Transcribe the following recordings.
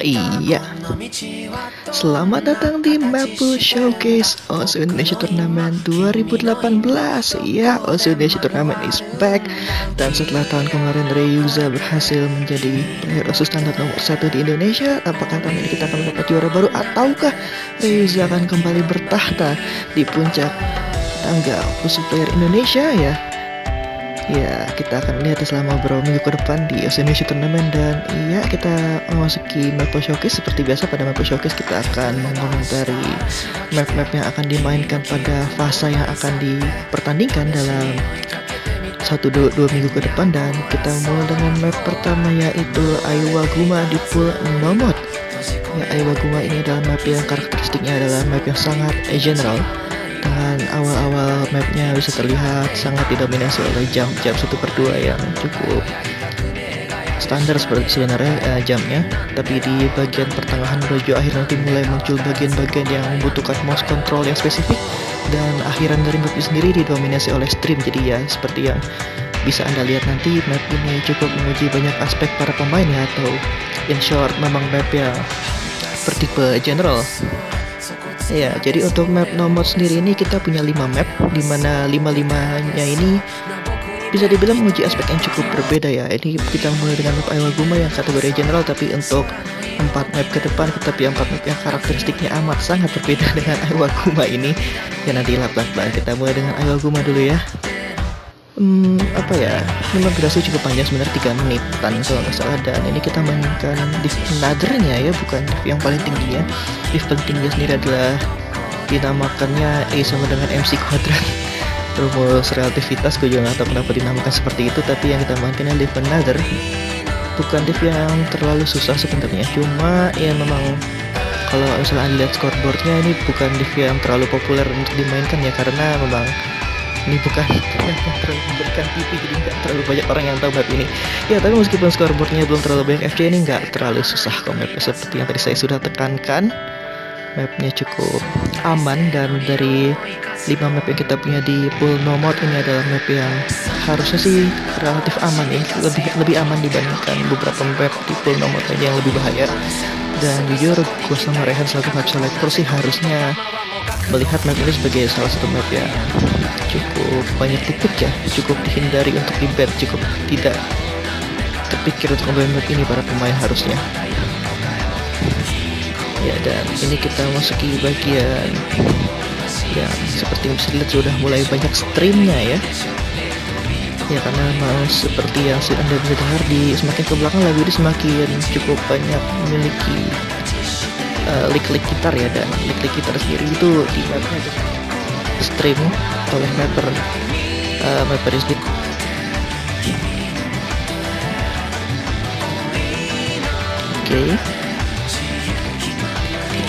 Iya. Selamat datang di Maple Showcase Osu Indonesia Turnamen 2018 Iya, Osu Indonesia Turnamen is back. Dan setelah tahun kemarin Reyuza berhasil menjadi player Osu standar nomor satu di Indonesia Apakah tahun ini kita akan mendapat juara baru Ataukah Reyuza akan kembali bertahta di puncak tangga Osu Player Indonesia? Ya Ya, kita akan lihat selama beberapa minggu ke depan di Indonesia Tournament dan iya kita memasuki Maple Showcase. Seperti biasa pada Maple Showcase kita akan mengomentari map-map yang akan dimainkan pada fase yang akan dipertandingkan dalam satu dua, dua minggu ke depan. Dan kita mulai dengan map pertama yaitu Aiwa Guma di pool Nomot. Ya, Aiwa Guma ini adalah map yang karakteristiknya adalah map yang sangat general dengan awal-awal mapnya bisa terlihat sangat didominasi oleh jam-jam satu per dua yang cukup standar seperti sebenarnya uh, jamnya. Tapi di bagian pertengahan menuju akhir nanti mulai muncul bagian-bagian yang membutuhkan mouse control yang spesifik. Dan akhiran dari map sendiri didominasi oleh stream. Jadi ya seperti yang bisa anda lihat nanti map ini cukup menguji banyak aspek para pemain ya atau in short memang map yang bertipe general Ya, jadi untuk map nomor sendiri ini kita punya 5 map di mana 5-5-nya ini bisa dibilang menguji aspek yang cukup berbeda ya. Ini kita mulai dengan map Guma yang kategori general tapi untuk 4 map ke depan punya 4 map yang karakteristiknya amat sangat berbeda dengan Guma ini. Ya nanti pelan-pelan kita mulai dengan Guma dulu ya hmm, apa ya? Memang durasi cukup panjang sebenarnya 3 menitan kalau nggak salah. Dan ini kita mainkan div anothernya ya bukan div yang paling tingginya div paling tingginya sendiri adalah dinamakannya E sama dengan MC kuadrat rumus relativitas gue juga nggak tahu kenapa dinamakan seperti itu tapi yang kita mainkan yang div another bukan div yang terlalu susah sebenarnya cuma ya memang kalau misalnya lihat scoreboardnya ini bukan div yang terlalu populer untuk dimainkan ya karena memang ini bukan yang terlalu memberikan TV jadi nggak terlalu banyak orang yang tahu map ini. Ya tapi meskipun scoreboardnya belum terlalu banyak FC ini nggak terlalu susah kok map. Seperti yang tadi saya sudah tekankan mapnya cukup aman dan dari 5 map yang kita punya di pool nomor ini adalah map yang harusnya sih relatif aman ya. Lebih lebih aman dibandingkan beberapa map di pool nomor lainnya yang lebih bahaya. Dan jujur gue sama Rehan selaku map selector sih harusnya melihat map ini sebagai salah satu map yang cukup banyak titik ya. Cukup dihindari untuk di bed cukup tidak terpikir untuk membangun map ini para pemain harusnya. Ya dan ini kita masuki bagian yang seperti yang bisa dilihat sudah mulai banyak streamnya ya. Ya karena mau seperti yang anda bisa dengar di semakin ke belakang lagu ini semakin cukup banyak memiliki uh, lick-lick gitar ya dan lick-lick gitar sendiri. Itu di stream oleh mapper uh, mapper ini Oke. Okay.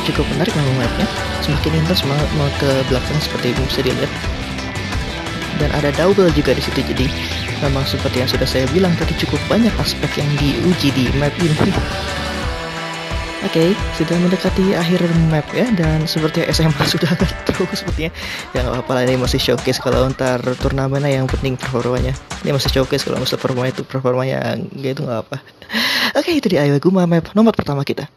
Cukup menarik memang mapnya Semakin intens mau, mau ke belakang seperti yang bisa dilihat. Dan ada double juga di situ jadi Memang seperti yang sudah saya bilang tadi cukup banyak aspek yang diuji di map ini Oke, okay, sudah mendekati akhir map ya dan seperti SMA sudah terus sepertinya. Ya nggak apa-apa ini masih showcase kalau ntar turnamennya yang penting performanya. Ini masih showcase kalau masih performa itu performanya nggak itu nggak apa. Oke, okay, itu dia Ayo Guma map nomor pertama kita.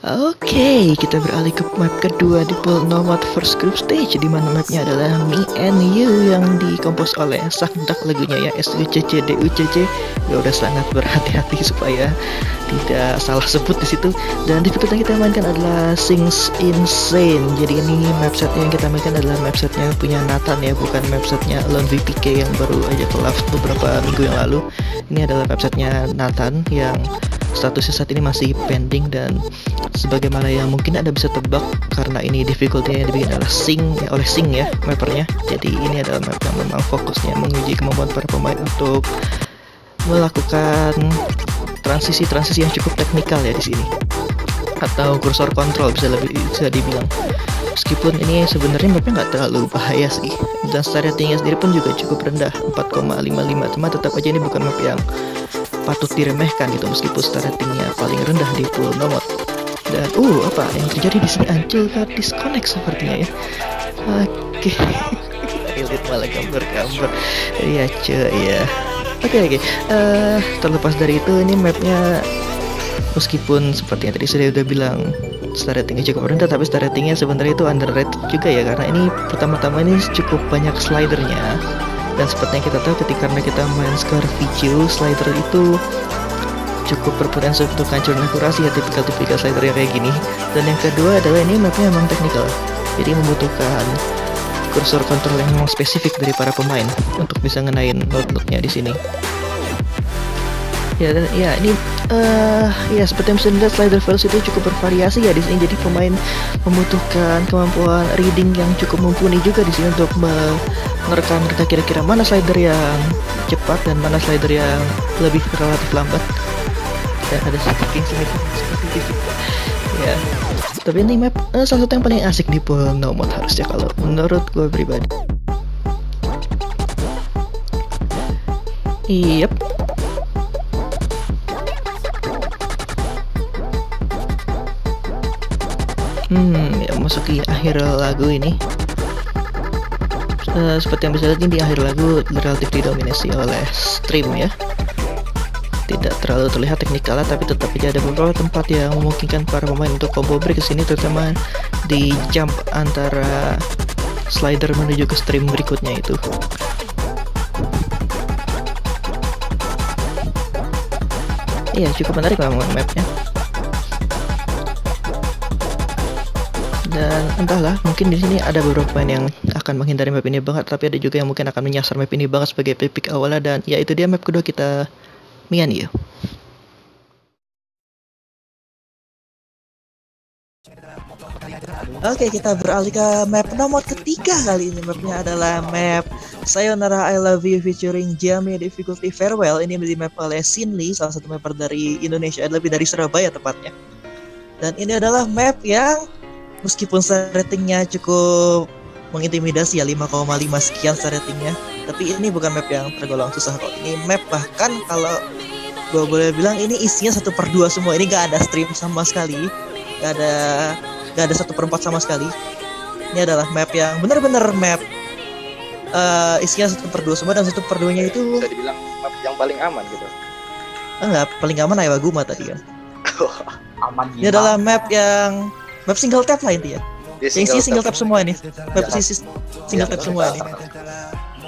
Oke, okay, kita beralih ke map kedua di pool nomad first group stage di mana mapnya adalah Me and You yang dikompos oleh Sakdak lagunya ya SUCC DUCC. Ya udah sangat berhati-hati supaya tidak salah sebut di situ. Dan di yang kita mainkan adalah Sings Insane. Jadi ini map set yang kita mainkan adalah map setnya punya Nathan ya, bukan map setnya Lone VPK yang baru aja kelas beberapa minggu yang lalu. Ini adalah map setnya Nathan yang statusnya saat ini masih pending dan sebagaimana yang mungkin anda bisa tebak karena ini difficulty yang dibikin adalah sing ya, oleh sing ya mappernya jadi ini adalah map yang memang fokusnya menguji kemampuan para pemain untuk melakukan transisi-transisi yang cukup teknikal ya di sini. Atau cursor control bisa lebih bisa dibilang. Meskipun ini sebenarnya mapnya nggak terlalu bahaya sih. Dan secara tinggi sendiri pun juga cukup rendah 4,55 cuma tetap aja ini bukan map yang patut diremehkan gitu meskipun star ratingnya paling rendah di pool nomor dan uh apa yang terjadi di sini? Ancil disconnect sepertinya ya. Oke. Okay. lihat malah gambar-gambar. Iya cuy ya. Oke okay, oke. Okay. uh, terlepas dari itu ini mapnya meskipun seperti yang tadi saya udah bilang star ratingnya cukup rendah tapi star ratingnya sebenarnya itu underrated juga ya karena ini pertama-tama ini cukup banyak slidernya. Dan seperti yang kita tahu ketika kita main Scar VQ slider itu cukup berpotensi untuk hancur. Akurasi ya tipikal-tipikal slider yang kayak gini. Dan yang kedua adalah ini mapnya memang teknikal jadi membutuhkan kursor kontrol yang memang spesifik dari para pemain untuk bisa ngenain node-node-nya di sini. Ya dan ya ini uh, ya seperti yang bisa dilihat slider velocity cukup bervariasi ya di sini. Jadi pemain membutuhkan kemampuan reading yang cukup mumpuni juga di sini untuk merekam mereka kira-kira mana slider yang cepat dan mana slider yang lebih relatif lambat ada king slider seperti itu ya tapi ini map uh, salah satu yang paling asik di pool nomad harusnya kalau menurut gue pribadi Yep, Hmm, ya masuki akhir lagu ini. Uh, seperti yang bisa lihat ini di akhir lagu relatif didominasi oleh stream ya. Tidak terlalu terlihat teknikal tapi tetap aja ada beberapa tempat yang memungkinkan para pemain untuk combo break ke sini terutama di jump antara slider menuju ke stream berikutnya itu. Iya, cukup menarik memang mapnya. dan entahlah mungkin di sini ada beberapa pemain yang akan menghindari map ini banget tapi ada juga yang mungkin akan menyasar map ini banget sebagai pick awalnya dan ya itu dia map kedua kita Mian ya Oke kita beralih ke map nomor ketiga kali ini. Mapnya adalah map Sayonara I Love You featuring Jamie Difficulty Farewell. Ini di map oleh Sinli salah satu mapper dari Indonesia lebih dari Surabaya tepatnya. Dan ini adalah map yang meskipun ratingnya cukup mengintimidasi ya 5,5 sekian star ratingnya. Tapi ini bukan map yang tergolong susah kok. Ini map bahkan kalau gue boleh bilang ini isinya satu per dua semua. Ini gak ada stream sama sekali. Gak ada gak ada satu per empat sama sekali. Ini adalah map yang benar-benar map uh, isinya satu per dua semua dan satu per duanya itu bisa dibilang map yang paling aman gitu. Enggak paling aman Guma tadi kan aman ini adalah map yang Map single tap lah intinya. Ya, yang sih single tap semua ini. Map ya, sisi single ya, tap semua ini.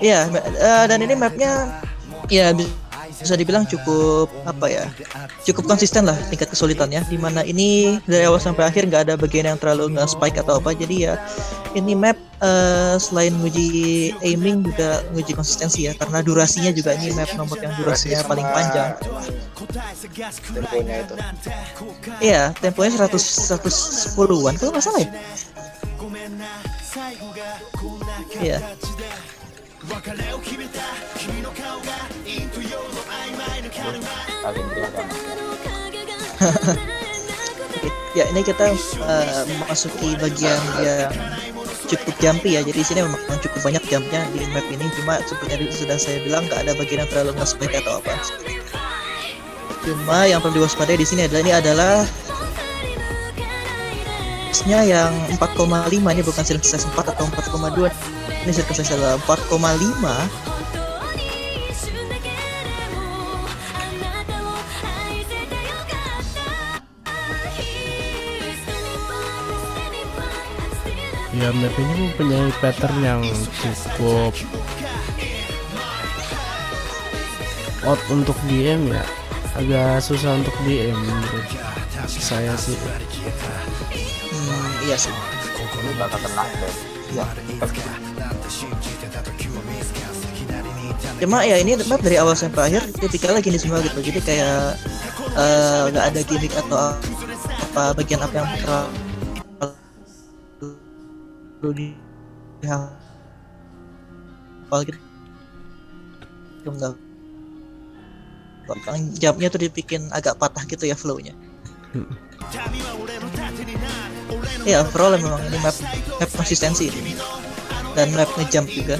Iya, uh, dan ini mapnya ya bisa dibilang cukup apa ya cukup konsisten lah tingkat kesulitannya. Di mana ini dari awal sampai akhir nggak ada bagian yang terlalu nggak spike atau apa. Jadi ya ini map uh, selain nguji aiming juga nguji konsistensi ya. Karena durasinya juga ini map nomor yang durasinya paling panjang. Temponya itu. Iya temponya 100 110-an kalau nggak salah ya ya ini kita uh, memasuki bagian yang cukup jumpy ya. Jadi sini memang cukup banyak jumpnya di map ini. Cuma seperti yang sudah saya bilang nggak ada bagian yang terlalu nge atau apa. Cuma yang perlu diwaspadai di sini adalah ini adalah nya yang 4,5 ini bukan size 4 atau 4,2 ini size adalah 4,5 ya map ini mempunyai pattern yang cukup out untuk DM ya. Agak susah untuk DM menurut saya sih iya sih. Ini bakal deh ya cuma ya ini map dari awal sampai akhir tipikalnya gini semua gitu. Jadi kayak eh, nggak uh, ada gimmick atau apa bagian apa yang perlu di hafal gitu enggak jawabnya tuh dibikin agak patah gitu ya flownya. Hmm. Ya overall memang ini map map konsistensi ini dan map ngejump juga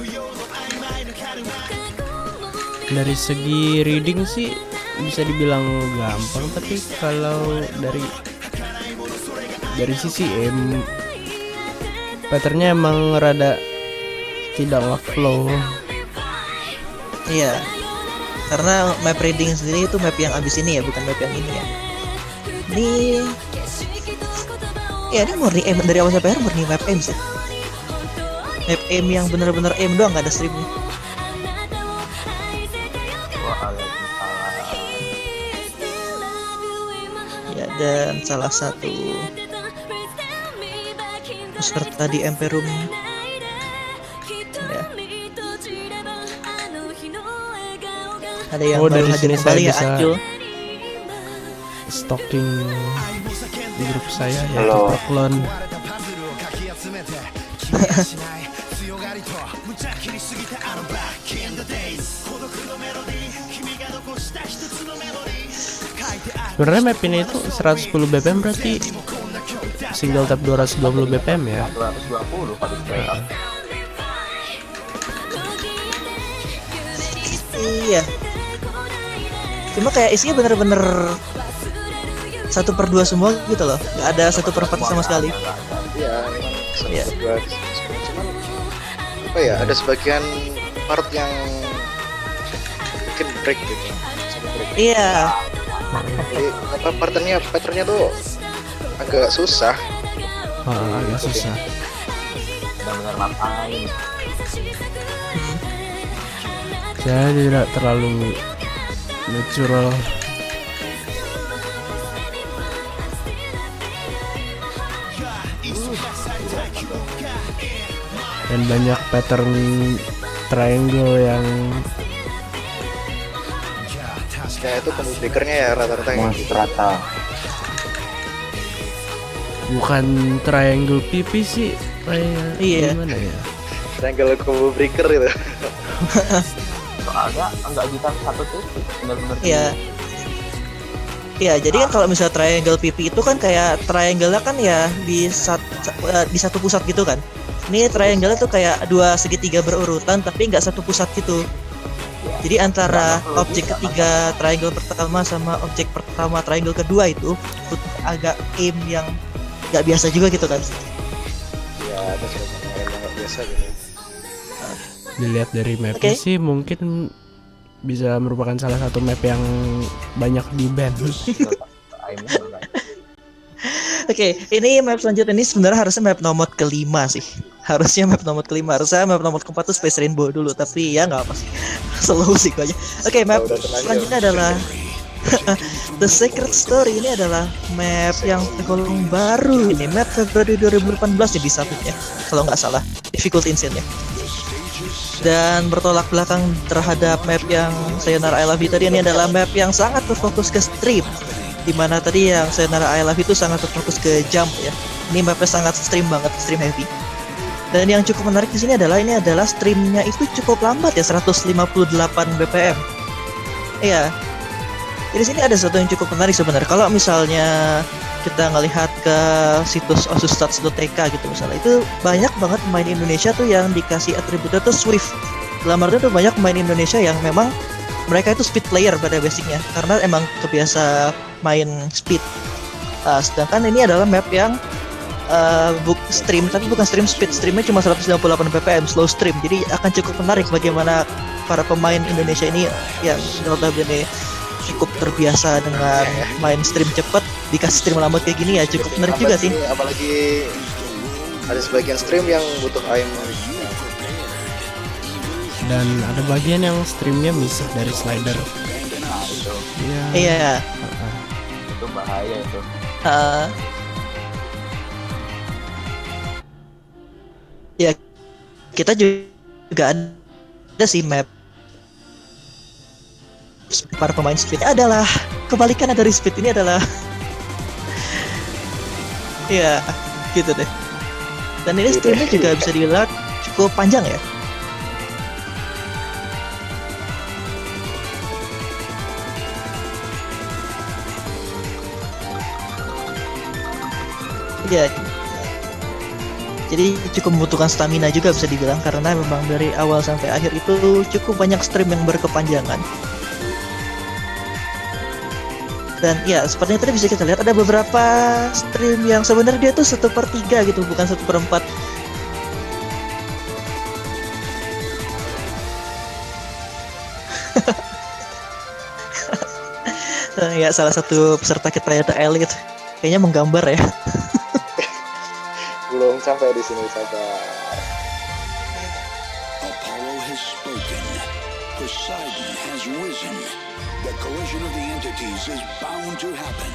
dari segi reading sih bisa dibilang gampang tapi kalau dari dari sisi aim patternnya emang rada tidak flow Iya. Karena map reading sendiri itu map yang abis ini ya, bukan map yang ini ya. Ini Ya ini murni aim dari awal sampai akhir murni map aim sih. Map aim yang bener-bener aim doang nggak ada streamnya. Ya dan salah satu peserta di Emperum ya. Ada yang Oh, baru dari hadir kembali ya Acul. Stalking di grup saya ya. Proklon Sebenarnya map ini itu 110 BPM berarti single tap 220 BPM ya. 220 paling banyak. Iya. Cuma kayak isinya bener-bener satu per dua semua gitu loh. Gak ada satu per empat sama sekali. Iya, Iya. dua cuman apa ya ada sebagian part yang bikin break gitu. Satu break. Iya. Jadi apa patternnya patternnya tuh agak susah. Ah, agak susah. Benar-benar ngapain? Hmm. Saya tidak terlalu natural. Dan banyak pattern triangle yang Ya itu combo breakernya ya rata-rata kayak gitu. rata bukan triangle pipi sih kayak Iya. gimana ya? Triangle combo breaker itu. soalnya enggak bisa satu titik benar-benar Iya. Iya, jadi kan kalau misalnya triangle pipi itu kan kayak triangle-nya kan ya di sat, eh, di satu pusat gitu kan. Ini triangle tuh kayak dua segitiga berurutan tapi nggak satu pusat gitu. Jadi antara objek ketiga triangle pertama sama objek pertama triangle kedua itu butuh agak aim yang nggak biasa juga gitu kan. Ya ada yang nggak biasa gitu. Dilihat dari mapnya Oke. sih mungkin bisa merupakan salah satu map yang banyak di band. Oke, ini map selanjutnya ini sebenarnya harusnya map nomor kelima sih. Harusnya map nomor kelima. Harusnya map nomor keempat tuh Space Rainbow dulu, tapi ya nggak apa sih. Slow sih aja. Oke, map Udah tenang ya. selanjutnya adalah The Secret Story ini adalah map yang tergolong baru ini map Februari 2018 jadi satunya kalau nggak salah difficulty insane ya dan bertolak belakang terhadap map yang Sayonara I Love You tadi. Ini adalah map yang sangat berfokus ke stream di mana tadi yang Sayonara I Love You itu sangat berfokus ke jump ya. Ini mapnya sangat stream banget stream heavy. Dan yang cukup menarik di sini adalah ini adalah streamnya itu cukup lambat ya 158 bpm iya. Jadi sini ada sesuatu yang cukup menarik sebenarnya. Kalau misalnya kita ngelihat ke situs osusstats.tk gitu misalnya, itu banyak banget pemain Indonesia tuh yang dikasih atributnya tuh Swift. Dalam artinya tuh banyak pemain Indonesia yang memang mereka itu speed player pada basicnya karena emang kebiasa main speed. Uh, sedangkan ini adalah map yang uh, buk stream tapi bukan stream speed streamnya cuma 198 bpm slow stream jadi akan cukup menarik bagaimana para pemain Indonesia ini yang notabene cukup terbiasa dengan main stream cepet dikasih stream lambat kayak gini ya cukup menarik juga sih. Apalagi- Apalagi ada sebagian stream yang butuh aim. Dan ada bagian yang streamnya misah dari slider. nah itu Iya. iya. Itu bahaya itu. Uh, ya kita juga ada sih map para pemain speed adalah kebalikannya dari speed ini adalah ya gitu deh dan ini streamnya juga bisa dilihat cukup panjang ya Iya. Jadi cukup membutuhkan stamina juga bisa dibilang karena memang dari awal sampai akhir itu cukup banyak stream yang berkepanjangan. Dan ya seperti yang tadi bisa kita lihat ada beberapa stream yang sebenarnya dia tuh satu per tiga gitu bukan satu per empat. Eh, ya salah satu peserta kita yaitu Elite kayaknya menggambar ya. Belum sampai di sini sabar collision of the entities is bound to happen.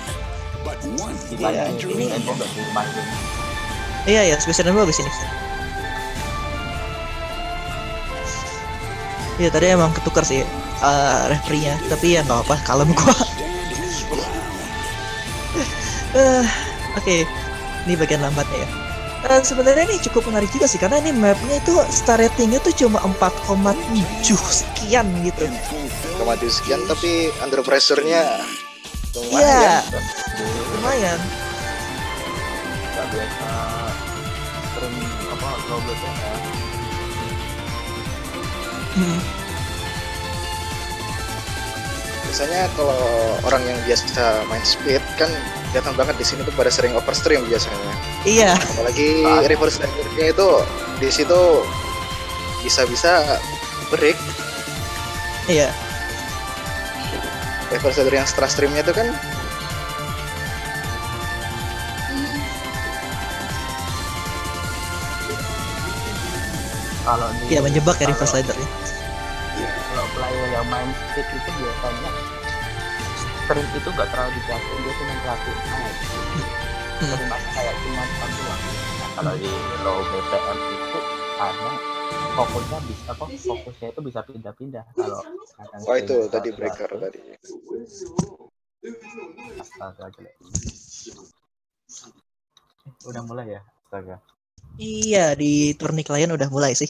But one will Iya, enter in. Iya ya spesial bagus ini Iya tadi emang ketukar sih uh, referee-nya tapi ya nggak apa kalem gua. Eh, Oke, ini bagian lambatnya ya. Eh, sebenarnya ini cukup menarik juga sih karena ini mapnya itu star ratingnya tuh cuma 4,7 sekian gitu. Kemaju sekian tapi under pressure-nya lumayan Iya, lumayan. Gak biasa Stream apa ya Hmm. biasanya kalau orang yang biasa main speed kan kelihatan banget di sini tuh pada sering overstream biasanya Iya, apalagi Ah. reverse drivernya itu di situ bisa-bisa break iya. Reverse driver yang setelah streamnya itu kan Kalau di Iya menjebak ya reverse slider ya. Kalau player yang main speed itu biasanya Stream itu gak terlalu diperhatiin Dia cuma perhatiin aja. Terima kayak cuma doang Nah kalau di low BPM itu ada fokusnya bisa apa fokusnya itu bisa pindah-pindah kalau kadang oh itu tadi breaker tadi astaga jelek. Eh, udah mulai ya astaga Iya di turni klien udah mulai sih.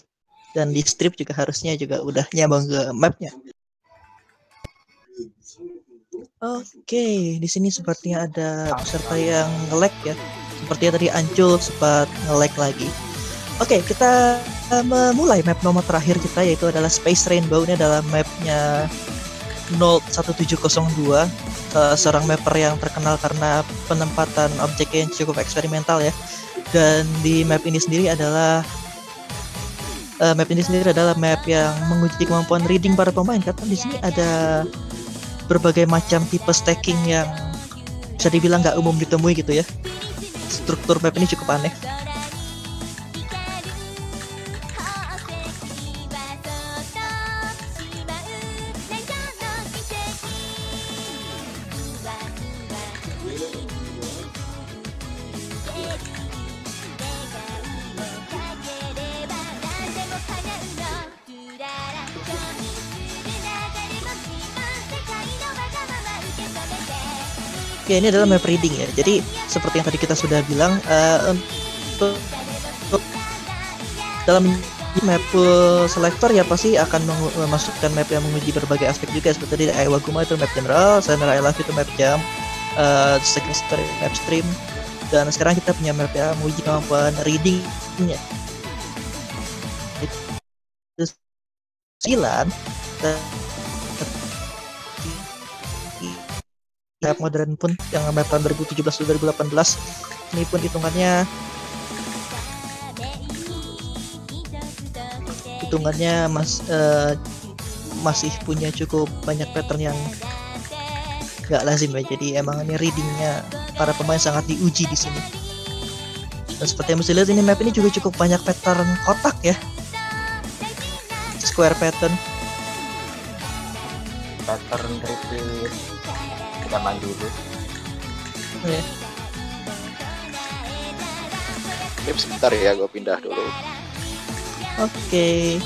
Dan di strip juga harusnya juga udah nyambung ke mapnya. Oke, di sini sepertinya ada peserta yang nge-lag ya. Sepertinya tadi Ancul sempat nge-lag lagi. Oke, kita uh, memulai map nomor terakhir kita yaitu adalah Space Rainbow. Ini adalah mapnya 01702. Uh, seorang mapper yang terkenal karena penempatan objek yang cukup eksperimental ya. Dan di map ini sendiri adalah uh, map ini sendiri adalah map yang menguji kemampuan reading para pemain karena di sini ada berbagai macam tipe stacking yang bisa dibilang nggak umum ditemui gitu ya. Struktur map ini cukup aneh. Ya ini adalah map reading ya. Jadi seperti yang tadi kita sudah bilang eh, untuk, untuk dalam map selector ya pasti akan memasukkan map yang menguji berbagai aspek juga seperti di Iwaguma itu map general, Samurai I itu map jump, eh second story map stream dan sekarang kita punya map yang menguji kemampuan readingnya. Sembilan dan map modern pun yang tahun 2017-2018 ini pun hitungannya hitungannya mas eh, masih punya cukup banyak pattern yang nggak lazim ya. Jadi emang ini readingnya para pemain sangat diuji di sini. Dan seperti yang bisa lihat ini map ini juga cukup banyak pattern kotak ya. Square pattern. Pattern repeat kita dulu ya. ini sebentar ya gue pindah dulu Oke.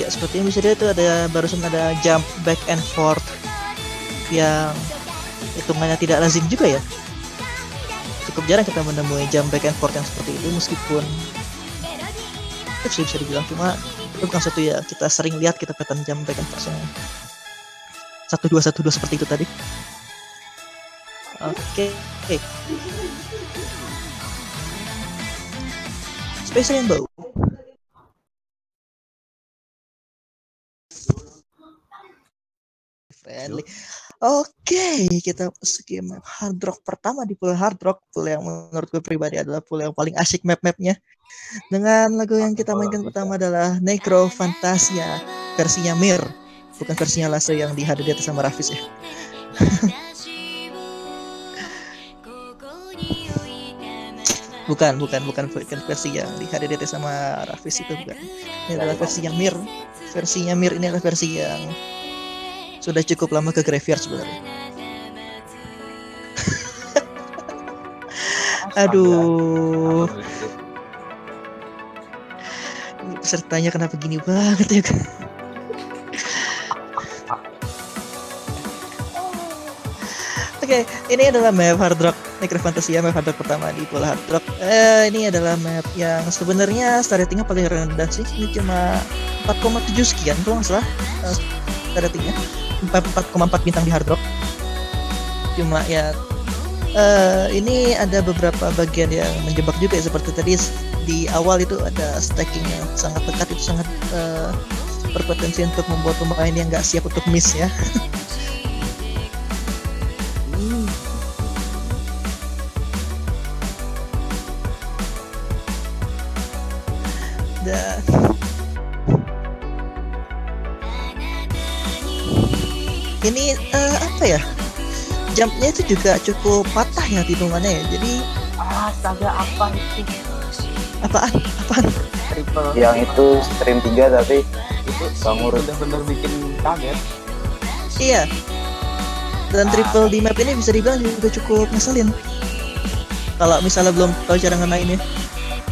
Ya seperti yang bisa dilihat itu ada barusan ada jump back and forth yang hitungannya tidak lazim juga ya. Cukup jarang kita menemui jump back and forth yang seperti itu meskipun itu sih bisa dibilang cuma itu bukan satu ya kita sering lihat kita pattern jump back and forth yang satu dua satu dua seperti itu tadi. Oke. Oke. Space Rainbow. friendly. Oke, kita masuki map hard rock pertama di pool hard rock, pool yang menurut gue pribadi adalah pool yang paling asik map-mapnya. Dengan lagu yang kita mainkan pertama adalah Necro Fantasia versinya Mir, bukan versinya Lasso yang di atas sama Rafis ya. bukan, bukan, bukan, bukan versi yang di HDDT sama Rafis itu bukan. Ini adalah versi yang Mir. Versinya Mir ini adalah versi yang sudah cukup lama ke graveyard sebenarnya. Aduh. Pesertanya kenapa gini banget ya kan? Oke, okay, ini adalah map Hard Rock Necro Fantasia map Hard Rock pertama di Pool Hard Rock. Eh, ini adalah map yang sebenarnya startingnya paling rendah sih. Ini cuma 4,7 sekian kalau nggak salah uh, startingnya. 4,4 bintang di hard rock cuma ya uh, ini ada beberapa bagian yang menjebak juga ya seperti tadi di awal itu ada stacking yang sangat dekat itu sangat uh, berpotensi untuk membuat pemain yang nggak siap untuk miss ya. Ini uh, apa ya? Jumpnya itu juga cukup patah ya hitungannya ya jadi astaga apa itu apaan? Apaan? Triple. Yang itu stream 3 tapi itu bang urut bener-bener bikin kaget. Iya. Dan triple di map ini bisa dibilang juga cukup ngeselin. Kalau misalnya belum tahu cara ngenainnya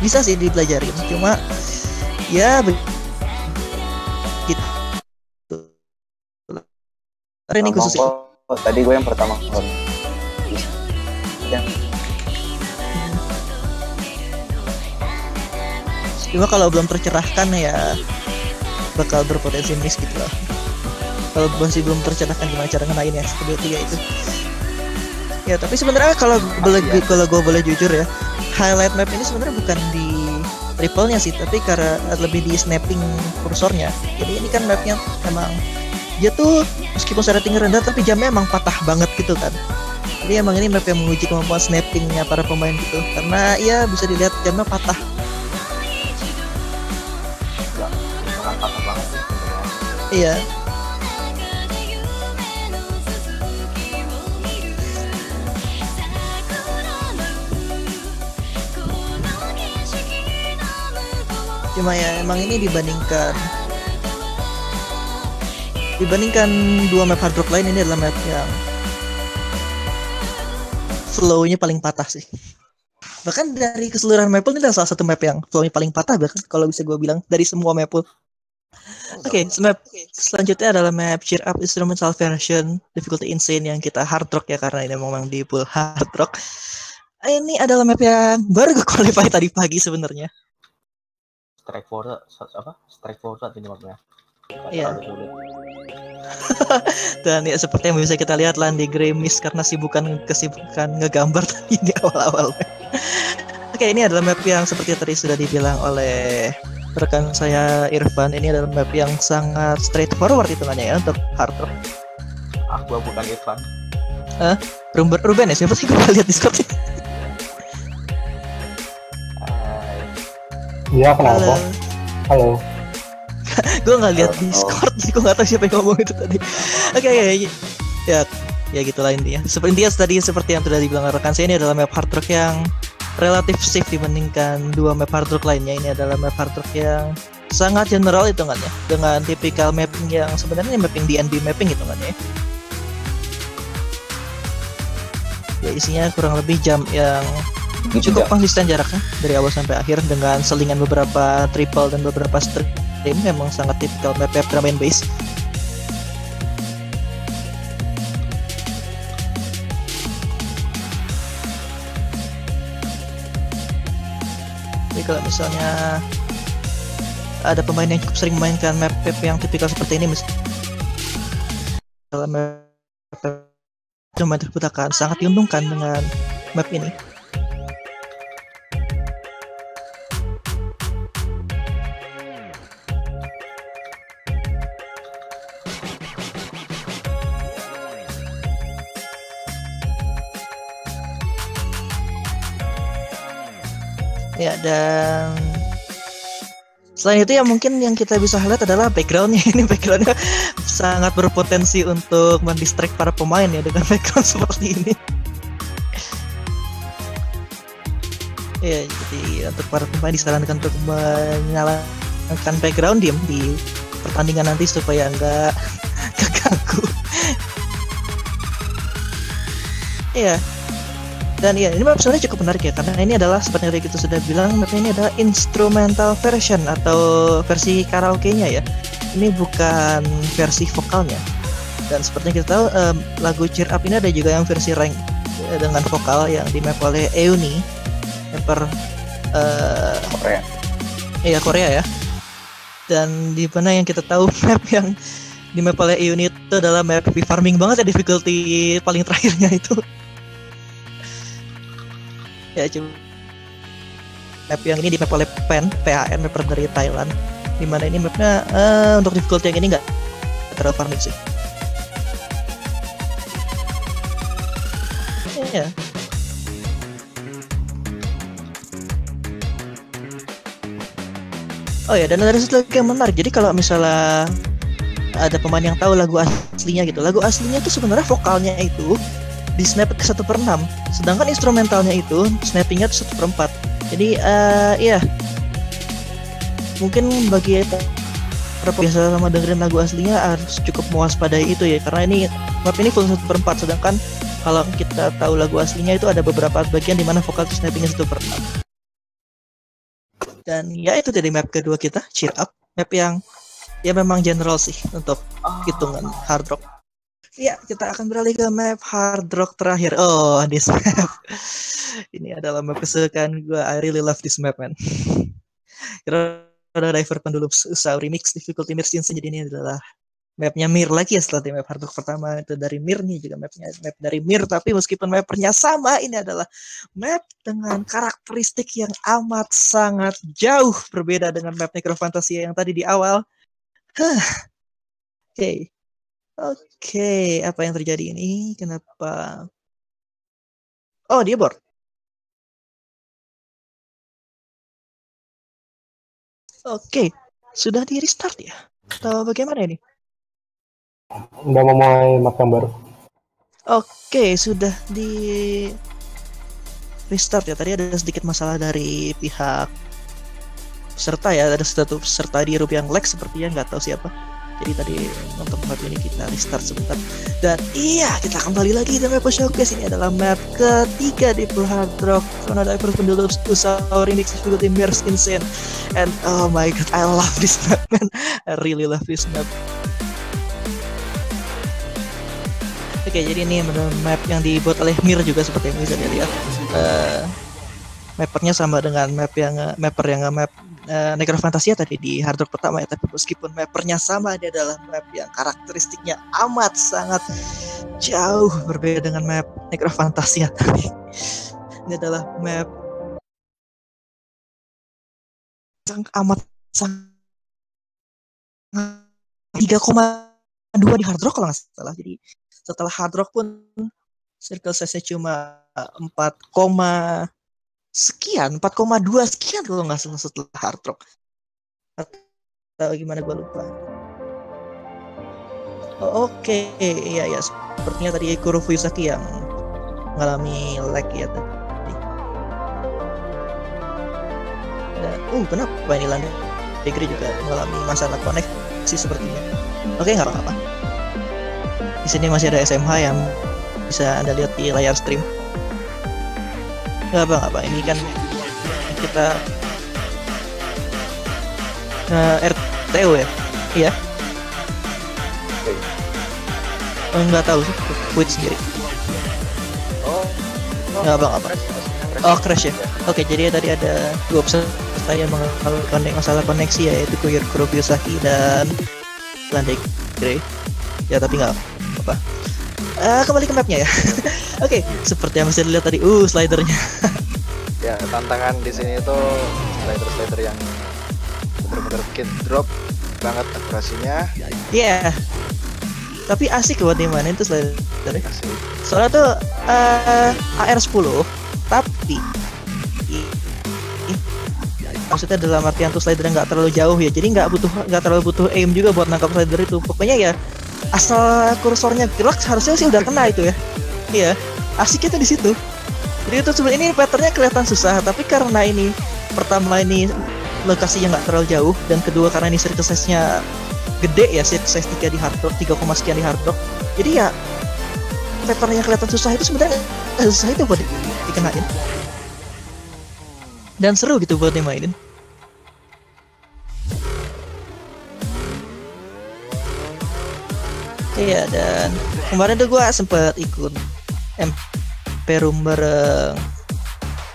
bisa sih dipelajarin cuma ya training khusus oh, oh, tadi gue yang pertama cuma kalau belum tercerahkan ya bakal berpotensi miss gitu loh. Kalau masih belum tercerahkan gimana cara ngenain ya kedua tiga itu. Ya tapi sebenarnya kalau boleh ya. kalau gue boleh jujur ya highlight map ini sebenarnya bukan di triple-nya sih tapi karena lebih di snapping kursornya. Jadi ini kan mapnya emang dia tuh meskipun tinggi rendah tapi jamnya emang patah banget gitu kan. Jadi emang ini map yang menguji kemampuan snappingnya para pemain gitu. Karena ya bisa dilihat jamnya patah iya. Cuma ya emang ini dibandingkan dibandingkan dua map hard rock lain ini adalah map yang flow-nya paling patah sih. Bahkan dari keseluruhan map ini adalah salah satu map yang flow-nya paling patah bahkan kalau bisa gue bilang dari semua map Oke, okay, map selanjutnya adalah map Cheer Up Instrumental Version Difficulty Insane yang kita hard rock ya karena ini memang di pool hard rock. Ini adalah map yang baru gue qualify tadi pagi sebenarnya. Strike forward apa? Strike forward ini mapnya. Iya. Dan ya seperti yang bisa kita lihat Landi Gremis karena sibukan kesibukan ngegambar tadi di awal-awal. Oke, ini adalah map yang seperti tadi sudah dibilang oleh rekan saya Irfan. Ini adalah map yang sangat straightforward hitungannya ya untuk hard rock. Aku bukan Irfan. Hah? Ruben, Ruben ya? Siapa sih gue lihat Discord sih? Iya, kenapa? Halo. Halo gue nggak lihat Discord jadi gue nggak tahu siapa yang ngomong itu tadi oke okay, ya, ya ya ya gitulah intinya seperti intinya tadi seperti yang sudah dibilang rekan saya ini adalah map hard rock yang relatif safe dibandingkan dua map hard rock lainnya. Ini adalah map hard rock yang sangat general itu kan ya dengan tipikal mapping yang sebenarnya mapping DNB mapping itu kan ya ya isinya kurang lebih jam yang cukup konsisten jaraknya dari awal sampai akhir dengan selingan beberapa triple dan beberapa stream. Memang sangat tipikal map map drum and bass kalau misalnya ada pemain yang cukup sering memainkan map map yang tipikal seperti ini dalam map, map akan sangat diuntungkan dengan map ini Ya dan selain itu ya mungkin yang kita bisa lihat adalah backgroundnya ini backgroundnya sangat berpotensi untuk mendistract para pemain ya dengan background seperti ini. ya jadi untuk para pemain disarankan untuk menyalakan background diam di pertandingan nanti supaya nggak keganggu. Iya, dan iya ini sebenarnya cukup menarik ya karena ini adalah seperti yang kita sudah bilang map ini adalah instrumental version atau versi karaoke-nya ya. Ini bukan versi vokalnya. Dan seperti yang kita tahu um, lagu Cheer Up ini ada juga yang versi rank ya, dengan vokal yang di map oleh Euni rapper uh, Korea. Iya Korea ya. Dan di mana yang kita tahu map yang di map oleh Euni itu adalah map farming banget ya difficulty paling terakhirnya itu ya cuma map yang ini di map oleh PEN PAN mapper dari Thailand. Di mana ini mapnya uh, untuk difficulty yang ini nggak terlalu farming sih. Ya Oh ya, dan ada satu lagi yang menarik. Jadi kalau misalnya ada pemain yang tahu lagu aslinya gitu, lagu aslinya itu sebenarnya vokalnya itu di snap ke satu per enam. Sedangkan instrumentalnya itu snappingnya tuh satu per empat. Jadi uh, iya. Mungkin bagi para biasa sama dengerin lagu aslinya harus cukup mewaspadai itu ya karena ini map ini full satu per empat. Sedangkan kalau kita tahu lagu aslinya itu ada beberapa bagian di mana vokal snappingnya satu per enam. Dan ya itu dari map kedua kita cheer up. Map yang ya memang general sih untuk hitungan hard rock Ya, kita akan beralih ke map hard rock terakhir. Oh, this map. Ini adalah map kesukaan gue. I really love this map, man. Roda Diver Pendulum Usau Remix Difficulty Mir Sinsen. Jadi ini adalah mapnya Mir lagi ya setelah di map hard rock pertama itu dari Mir nih juga mapnya map dari Mir tapi meskipun mapnya sama ini adalah map dengan karakteristik yang amat sangat jauh berbeda dengan map Necro Fantasia yang tadi di awal. Huh. Oke, okay. Apa yang terjadi ini? Kenapa? Oh, dia board. Oke, sudah di restart ya? Atau bagaimana ini? Udah memulai map yang baru. Oke, sudah di restart ya. Tadi ada sedikit masalah dari pihak peserta ya. Ada satu peserta di rupiah lag sepertinya nggak tahu siapa jadi tadi untuk map ini kita restart sebentar. Dan iya kita kembali lagi di map showcase. Ini adalah map ketiga di Blue Hard Rock. Zona Diver usaha remix difficulty Mirrors Insane. And oh my god I love this map man. I really love this map. Oke, jadi ini map yang dibuat oleh Mir juga seperti yang bisa dilihat. Uh, mappernya sama dengan map yang mapper yang map uh, Fantasia tadi di Hard Rock pertama ya tapi meskipun mappernya sama dia adalah map yang karakteristiknya amat sangat jauh berbeda dengan map Negro Fantasia tadi. Ini adalah map yang amat sangat 3,2 di Hard Rock kalau nggak salah. Jadi setelah Hard Rock pun circle size cuma 4, sekian 4,2 sekian kalau nggak salah setelah hard rock. Atau gimana gue lupa. Oh, oke. Okay. iya. Ya sepertinya tadi Kuro Fuyusaki yang mengalami lag ya tadi. Dan uh kenapa ini Landa Degree juga mengalami masalah koneksi sepertinya. Oke okay, nggak apa-apa. Di sini masih ada SMH yang bisa anda lihat di layar stream nggak apa apa ini kan? Kita uh, eh, RTO ya? Iya. Oh, nggak tahu sih quit sendiri. Oh nggak apa apa oh crash ya? Oke jadi tadi ada dua peserta yang mengalami masalah koneksi yaitu Koyur Kurobyosaki dan Landek Grey. Ya tapi nggak apa uh, kembali ke mapnya ya. Oke okay, seperti yang bisa dilihat tadi uh slidernya. Ya tantangan di sini itu slider slider yang bener-bener bikin drop banget akurasinya. Iya. Yeah. tapi asik buat mana itu slider soalnya tuh uh, AR10 tapi maksudnya dalam artian tuh slider nggak terlalu jauh ya. Jadi nggak butuh nggak terlalu butuh aim juga buat nangkap slider itu. Pokoknya ya asal kursornya gerak harusnya sih udah kena itu ya. Iya asiknya tuh di situ. Jadi itu sebenarnya ini patternnya kelihatan susah tapi karena ini pertama ini lokasinya nggak terlalu jauh dan kedua karena ini circle size-nya gede ya size 3 di hard rock 3, sekian di hard jadi ya patternnya kelihatan susah itu sebenarnya susah itu buat di- dikenain. Dan seru gitu buat dimainin Iya dan kemarin tuh gue sempet ikut MP room bareng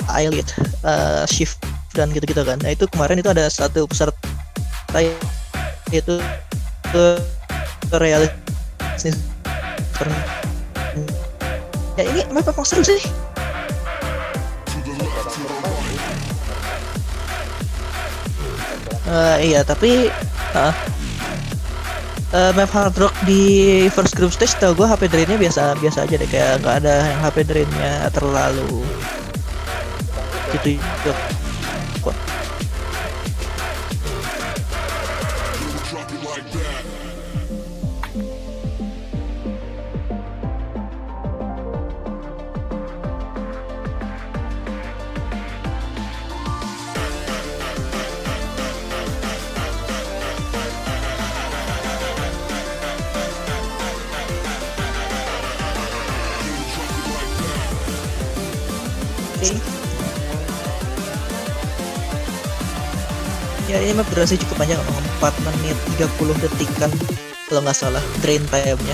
Ailit, uh, Shift dan gitu-gitu kan. Nah itu kemarin itu ada satu peserta itu ke realis ya ini memang seru sih. Eh, iya tapi uh, uh, map hard rock di first group stage tau gue HP drainnya biasa biasa aja deh kayak nggak ada yang HP drainnya terlalu gitu gitu durasi cukup panjang 4 menit 30 detik kan kalau nggak salah drain time-nya.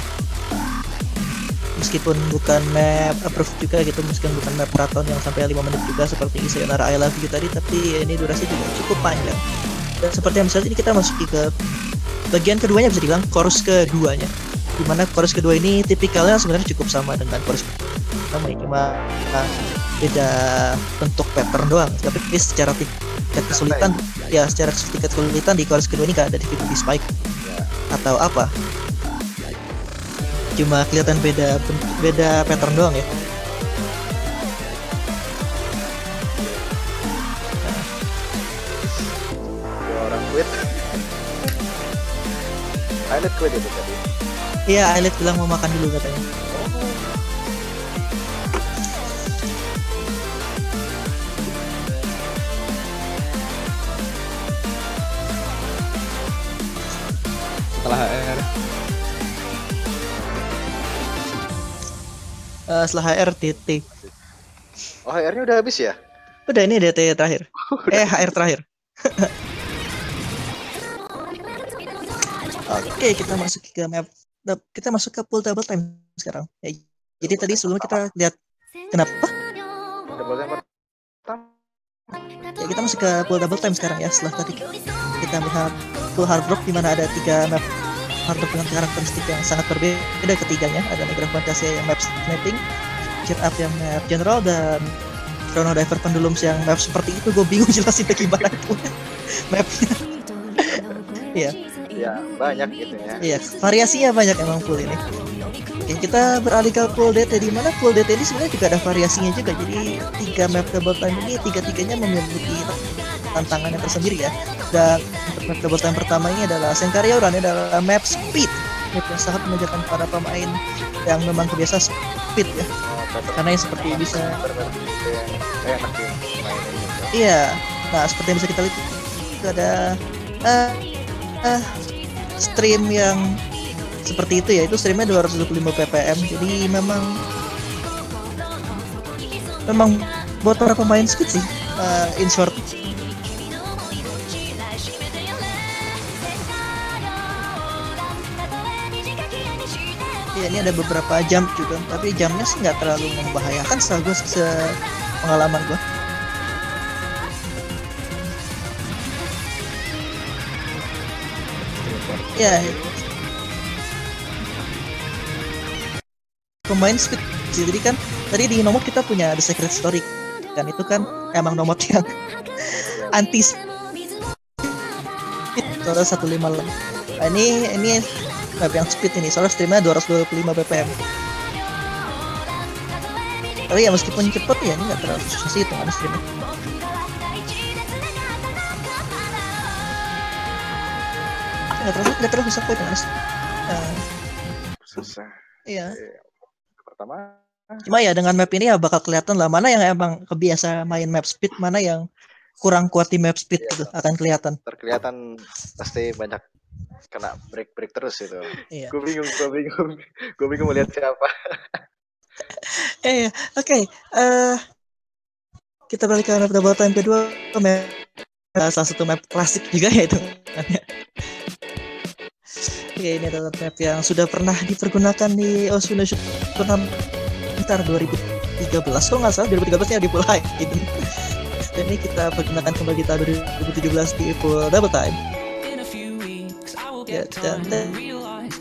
Meskipun bukan map approved juga gitu, meskipun bukan map marathon yang sampai 5 menit juga seperti Sayonara I Love You tadi, tapi ini durasi juga cukup panjang. Dan seperti yang misalnya ini kita masuk ke bagian keduanya bisa dibilang chorus keduanya. Di mana chorus kedua ini tipikalnya sebenarnya cukup sama dengan chorus pertama ya, cuma uh, beda bentuk pattern doang tapi secara tingkat kesulitan ya secara tingkat kesulitan di chorus kedua ini gak ada difficulty spike atau apa cuma kelihatan beda beda pattern doang ya Dua orang quit. Pilot quit itu tadi. iya Ailet bilang mau makan dulu katanya Eh, setelah HR DT Oh, HR-nya udah habis ya? udah ini DT terakhir eh HR terakhir Oke, kita masuk ke map. Kita masuk ke pool double time sekarang. Ya, jadi tadi sebelumnya kita lihat kenapa? Double time pertama. Ya, kita masuk ke pool double time sekarang ya. Setelah tadi kita melihat pool hard rock di mana ada tiga map hard rock dengan karakteristik yang sangat berbeda ketiganya. Ada Negra Fantasia yang map snapping, Jet Up yang map general dan Chrono Diver Pendulums yang map seperti itu. Gue bingung jelasin gimana itu mapnya. Iya. Ya, banyak gitu ya. Iya, variasinya banyak emang pool ini. Oke, kita beralih ke pool DT di mana pool DT ini sebenarnya juga ada variasinya juga. Jadi tiga map double time ini tiga-tiganya memiliki tantangannya tersendiri ya. Dan untuk double pertama ini adalah Senkaria Uran ini adalah map speed. Map yang sangat mengajarkan para pemain yang memang kebiasa speed ya. Karena yang seperti bisa. Iya, nah seperti yang bisa kita lihat itu ada eh, stream yang seperti itu ya, itu streamnya 225 ppm, jadi memang memang buat para pemain speed sih, eh, in short. Ya, ini ada beberapa jump juga, tapi jamnya sih nggak terlalu membahayakan setahu se pengalaman gue. Ya. Pemain speed. Jadi kan tadi di nomor kita punya The Secret Story kan itu kan emang nomor yang anti speed. Soalnya 158. Nah, ini ini Map yang speed ini. Soalnya streamnya 225 BPM tapi ya meskipun cepet ya ini nggak terlalu susah sih hitungan streamnya. Nggak terlalu nggak terlalu susah kok ya mas. Eh, susah. Iya. Iya, iya. Pertama cuma ya dengan map ini ya bakal kelihatan lah mana yang emang kebiasa main map speed mana yang kurang kuat di map speed ya, gitu. akan kelihatan. Terkelihatan pasti banyak kena break break terus itu. Iya. Gue bingung gue bingung gue bingung melihat siapa. Eh oke eh kita balik ke map double time kedua map. Salah satu map klasik juga ya itu. Oke, ini adalah map yang sudah pernah dipergunakan di Osuna Tournament sekitar 2013 kalau nggak salah 2013 nya dimulai gitu. dan ini kita pergunakan kembali di tahun 2017 di full double time ya dan, dan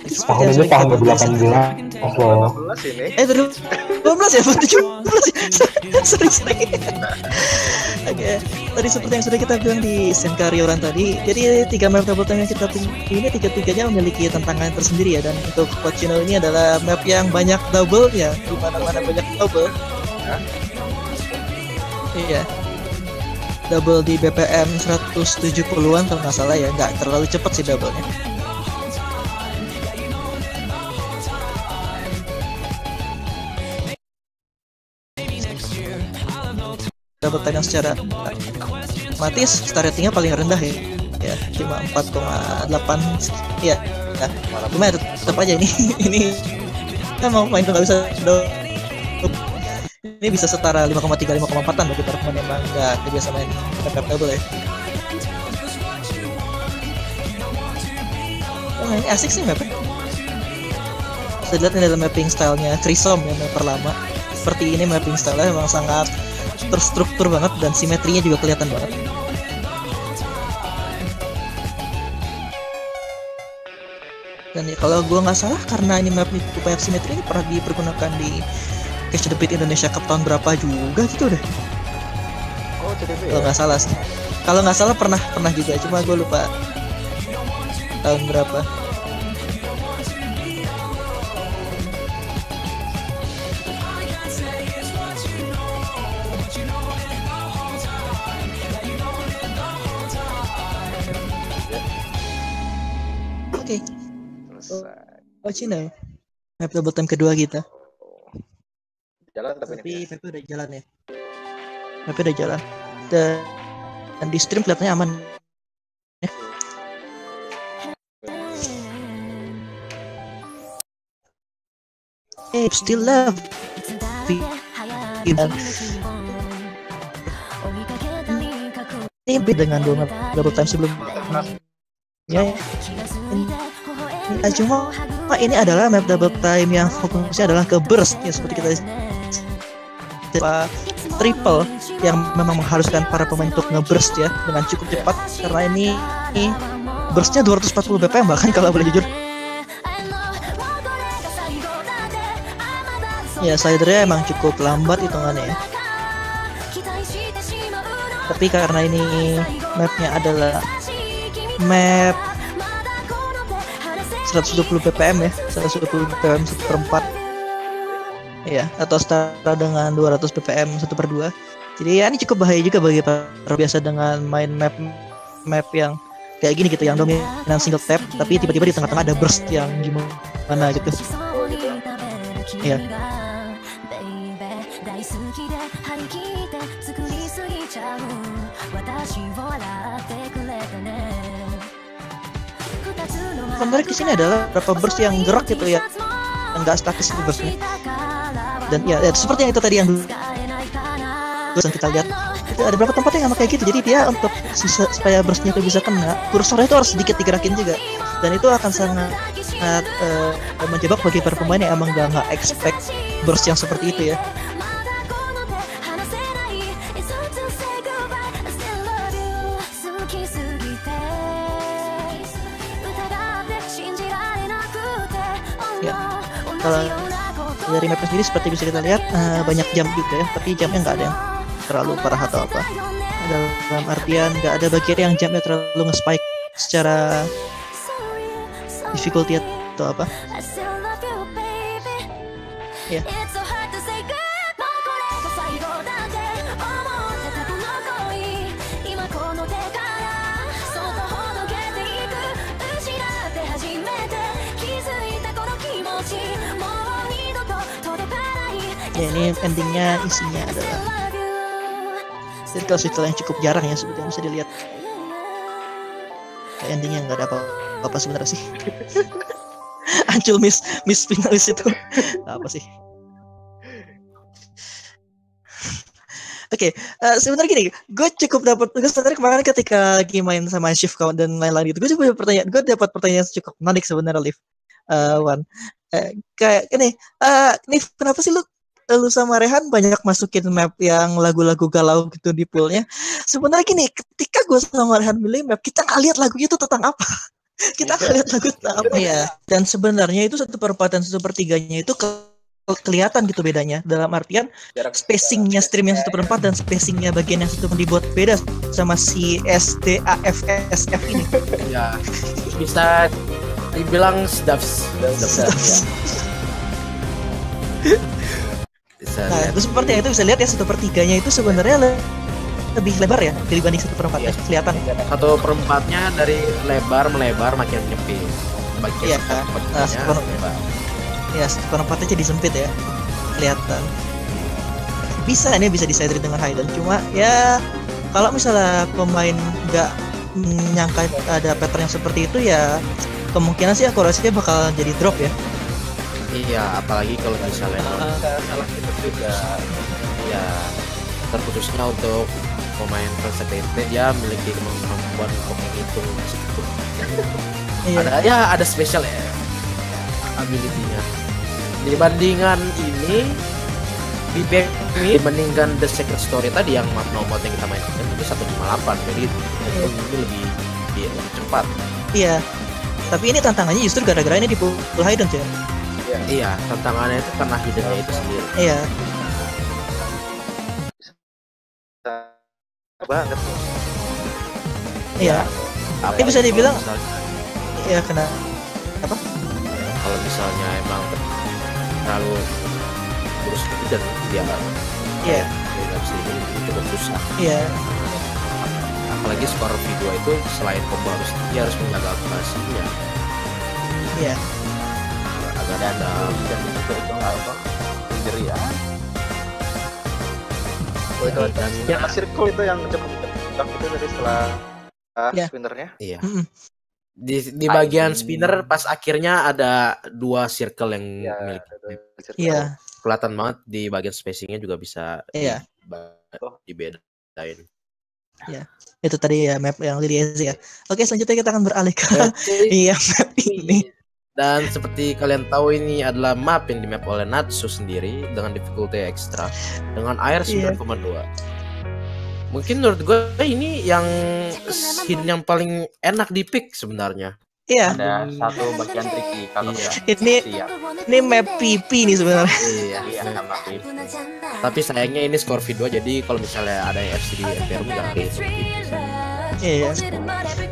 Tahun ini tahun 2018 loh. 16 ini Eh 2018 ya? 17 ya? sorry, sorry. Oke, tadi seperti yang sudah kita bilang di Senkarioran tadi, jadi tiga map time yang kita pilih ini tiga-tiganya memiliki tantangan tersendiri ya. Dan untuk Pochino ini adalah map yang banyak double ya, di mana-mana banyak double. Iya. Double di BPM 170-an kalau nggak salah ya, nggak terlalu cepat sih double-nya. Double yang secara otomatis star ratingnya paling rendah ya. Ya cuma 4,8 ya. Nah, cuma tetap aja ini. Ini kita mau main tuh nggak bisa ini bisa setara 5,3 5,4 an bagi para pemain yang nggak kebiasa main map double ya. Oh, ini asik sih mapnya. Bisa dilihat ini adalah mapping stylenya Trisom yang mapper lama seperti ini mapping stylenya memang sangat terstruktur banget dan simetrinya juga kelihatan banget. Dan ya, kalau gua nggak salah karena ini map upaya simetri ini pernah dipergunakan di Catch the Beat Indonesia Cup tahun berapa juga gitu deh. oh Kalau ya nggak salah sih. Kalau nggak salah pernah pernah juga, cuma gue lupa tahun berapa. Cina ya. Map double time kedua kita. jalan tapi Tapi ini PP udah jalan ya. PP udah jalan. Dan, dan di stream kelihatannya aman. Ya. Eh, still love. Ini beda dengan dua map double time sebelum ya, ya. Nah, cuma ini adalah map double time yang fokusnya adalah ke burst ya seperti kita apa, triple yang memang mengharuskan para pemain untuk ngeburst ya dengan cukup cepat. Karena ini, ini burstnya 240 bpm bahkan kalau boleh jujur. Ya slidernya emang cukup lambat hitungannya ya. Tapi karena ini mapnya adalah map 120 ppm ya 120 ppm 1 per 4 Iya, atau setara dengan 200 ppm 1 per 2 Jadi ya ini cukup bahaya juga bagi para biasa dengan main map map yang kayak gini gitu yang dominan single tap tapi tiba-tiba di tengah-tengah ada burst yang gimana gitu. Iya. Menarik di sini adalah beberapa burst yang gerak gitu ya, yang nggak statis itu burstnya. Dan ya, ya, seperti yang itu tadi yang yang kita lihat. Itu ada beberapa tempat yang sama kayak gitu. Jadi dia untuk sisa, supaya burstnya itu bisa kena kursornya itu harus sedikit digerakin juga. Dan itu akan sangat sangat uh, menjebak bagi para pemain yang emang gak nggak expect burst yang seperti itu ya kalau dari mapnya sendiri seperti bisa kita lihat uh, banyak jam juga ya tapi jamnya nggak ada yang terlalu parah atau apa. Dalam artian nggak ada bagian yang jamnya terlalu nge-spike secara difficulty atau apa. Ya Ya ini endingnya isinya adalah circle yang cukup jarang ya sebetulnya bisa dilihat. Kayak endingnya nggak ada apa-apa sebenarnya sih. Ancul miss miss finalis itu apa sih? Oke, eh, sebenarnya gini, gue cukup dapat, gue sebenarnya kemarin ketika lagi main sama shift kawan dan lain-lain gitu, gue coba pertanyaan, gue dapat pertanyaan cukup menarik sebenarnya, Liv. Eh, Wan, Eh, kayak gini, eh nih kenapa sih lu lu sama Rehan banyak masukin map yang lagu-lagu galau gitu di poolnya. Sebenarnya gini, ketika gue sama Rehan milih map, kita nggak lihat lagunya itu tentang apa. kita nggak lihat lagu tentang apa ya. Dan sebenarnya itu satu perempat dan satu pertiganya itu ke kelihatan gitu bedanya dalam artian spacingnya stream yang satu per empat dan spacingnya bagian yang satu dibuat beda sama si SDAFSF ini ya bisa dibilang sedap sedap bisa nah lihat. itu seperti itu bisa lihat ya satu per tiganya itu sebenarnya le- lebih lebar ya dibanding satu per empatnya kelihatan. Satu perempatnya dari lebar melebar makin nyempit Iya, bagian nah, bagiannya satu per- lebar ya satu per empatnya jadi sempit ya kelihatan. Bisa ini bisa disadari dengan Hayden. Cuma ya kalau misalnya pemain nggak menyangka ada pattern yang seperti itu ya kemungkinan sih akurasinya bakal jadi drop ya iya apalagi kalau misalnya salah itu juga. Ya terputusnya untuk pemain persekutif dia memiliki kemampuan untuk menghitung meskipun Iya. ada ya ada spesial ya. Ability-nya. Dibandingan ini di back dibandingkan The Secret Story tadi yang map nomor yang kita mainkan itu 158 jadi itu ini lebih, lebih, lebih cepat. Iya. Tapi ini tantangannya justru gara-gara ini di pool Hayden cuy. iya tantangannya itu karena hiddennya itu sendiri Iya. banget Iya. Apa Ini bisa dibilang- Iya kena apa? kalau misalnya emang terlalu terus dan dia Iya. dia nggak bisa ini cukup susah Iya. apalagi skor video itu selain harus dia harus menjaga akurasinya Iya. agak dan dalam dan itu itu nggak apa injury ya oh, itu dan yang circle itu yang cepet cepet itu dari setelah uh, Iya. spinnernya iya Mm-mm. di di bagian Anjing. spinner pas akhirnya ada dua circle yang ya milik circle. Iya. kelihatan banget di bagian spacingnya juga bisa Iya. di- dibedain Itu tadi ya map yang Lilies ya. Oke, selanjutnya kita akan beralih ke iya map ini. Dan seperti kalian tahu ini adalah map yang dimap oleh Natsu sendiri dengan difficulty ekstra dengan air Iya. 9,2. Mungkin menurut gue ini yang scene yang paling enak di pick sebenarnya. Iya. ada satu bagian tricky kalau Iya. nggak Ini siap ini map PP nih sebenarnya. Iya. iya sama sih Tapi sayangnya ini skor video jadi kalau misalnya ada yang FC di FPR nggak bisa. Iya.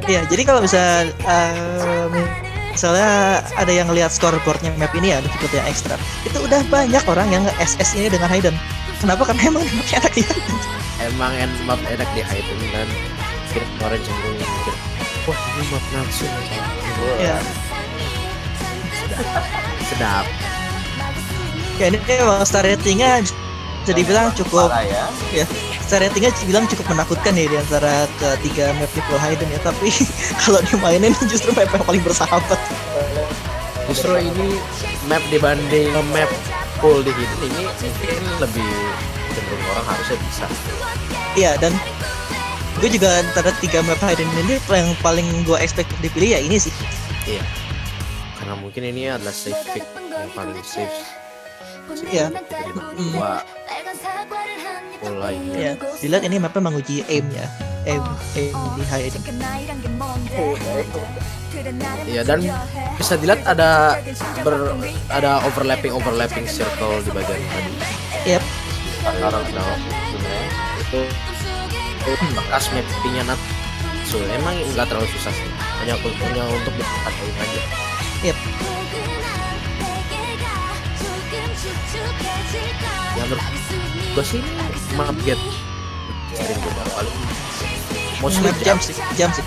Iya, jadi kalau bisa eh, misalnya ada yang lihat scoreboardnya map ini ya difficulty yang ekstra. Itu udah banyak orang yang nge-SS ini dengan Hayden. Kenapa? Karena emang mapnya enak ya. Emang en map enak di Hayden dan kira kemarin cenderung mikir, wah ini map Natsu. Iya. Sedap. Ya ini emang star ratingnya bisa dibilang cukup ya ya star ratingnya bilang cukup menakutkan ya di antara ketiga map di Hayden ya tapi kalau dimainin justru map yang paling bersahabat Justru ini map dibanding map full di Hidden ini mungkin lebih cenderung orang harusnya bisa. iya dan gue juga antara tiga map Hayden ini yang paling gue expect dipilih ya ini sih Iya. Karena mungkin ini adalah safe pick yang paling safe. Iya. Dua full lainnya. ya dilihat ini mapnya menguji aim ya aim aim di Hayden Iya dan bisa dilihat ada ber, ada overlapping overlapping circle di bagian tadi. Yep. Sebenarnya itu itu bekas mappingnya nat. So, emang nggak terlalu susah sih. Hanya hanya untuk dipatahin aja. Yep. Ya menurut gue sih map get sering gue paling mostly map jam sih jam sih.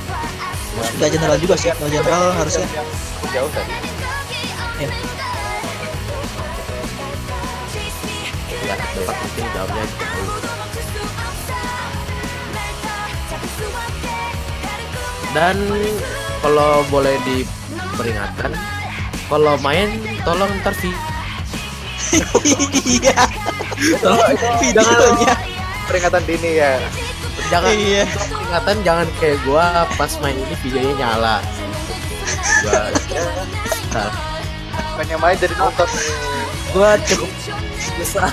Nggak general juga sih kalau general harusnya. Jauh tadi. Ya tempat mungkin jauhnya jauh dan kalau boleh diperingatkan kalau main tolong ntar iya tolong videonya peringatan dini ya jangan Iya. peringatan jangan kayak gua pas main ini videonya nyala gua Ntar. pengen main jadi nonton gua cukup besar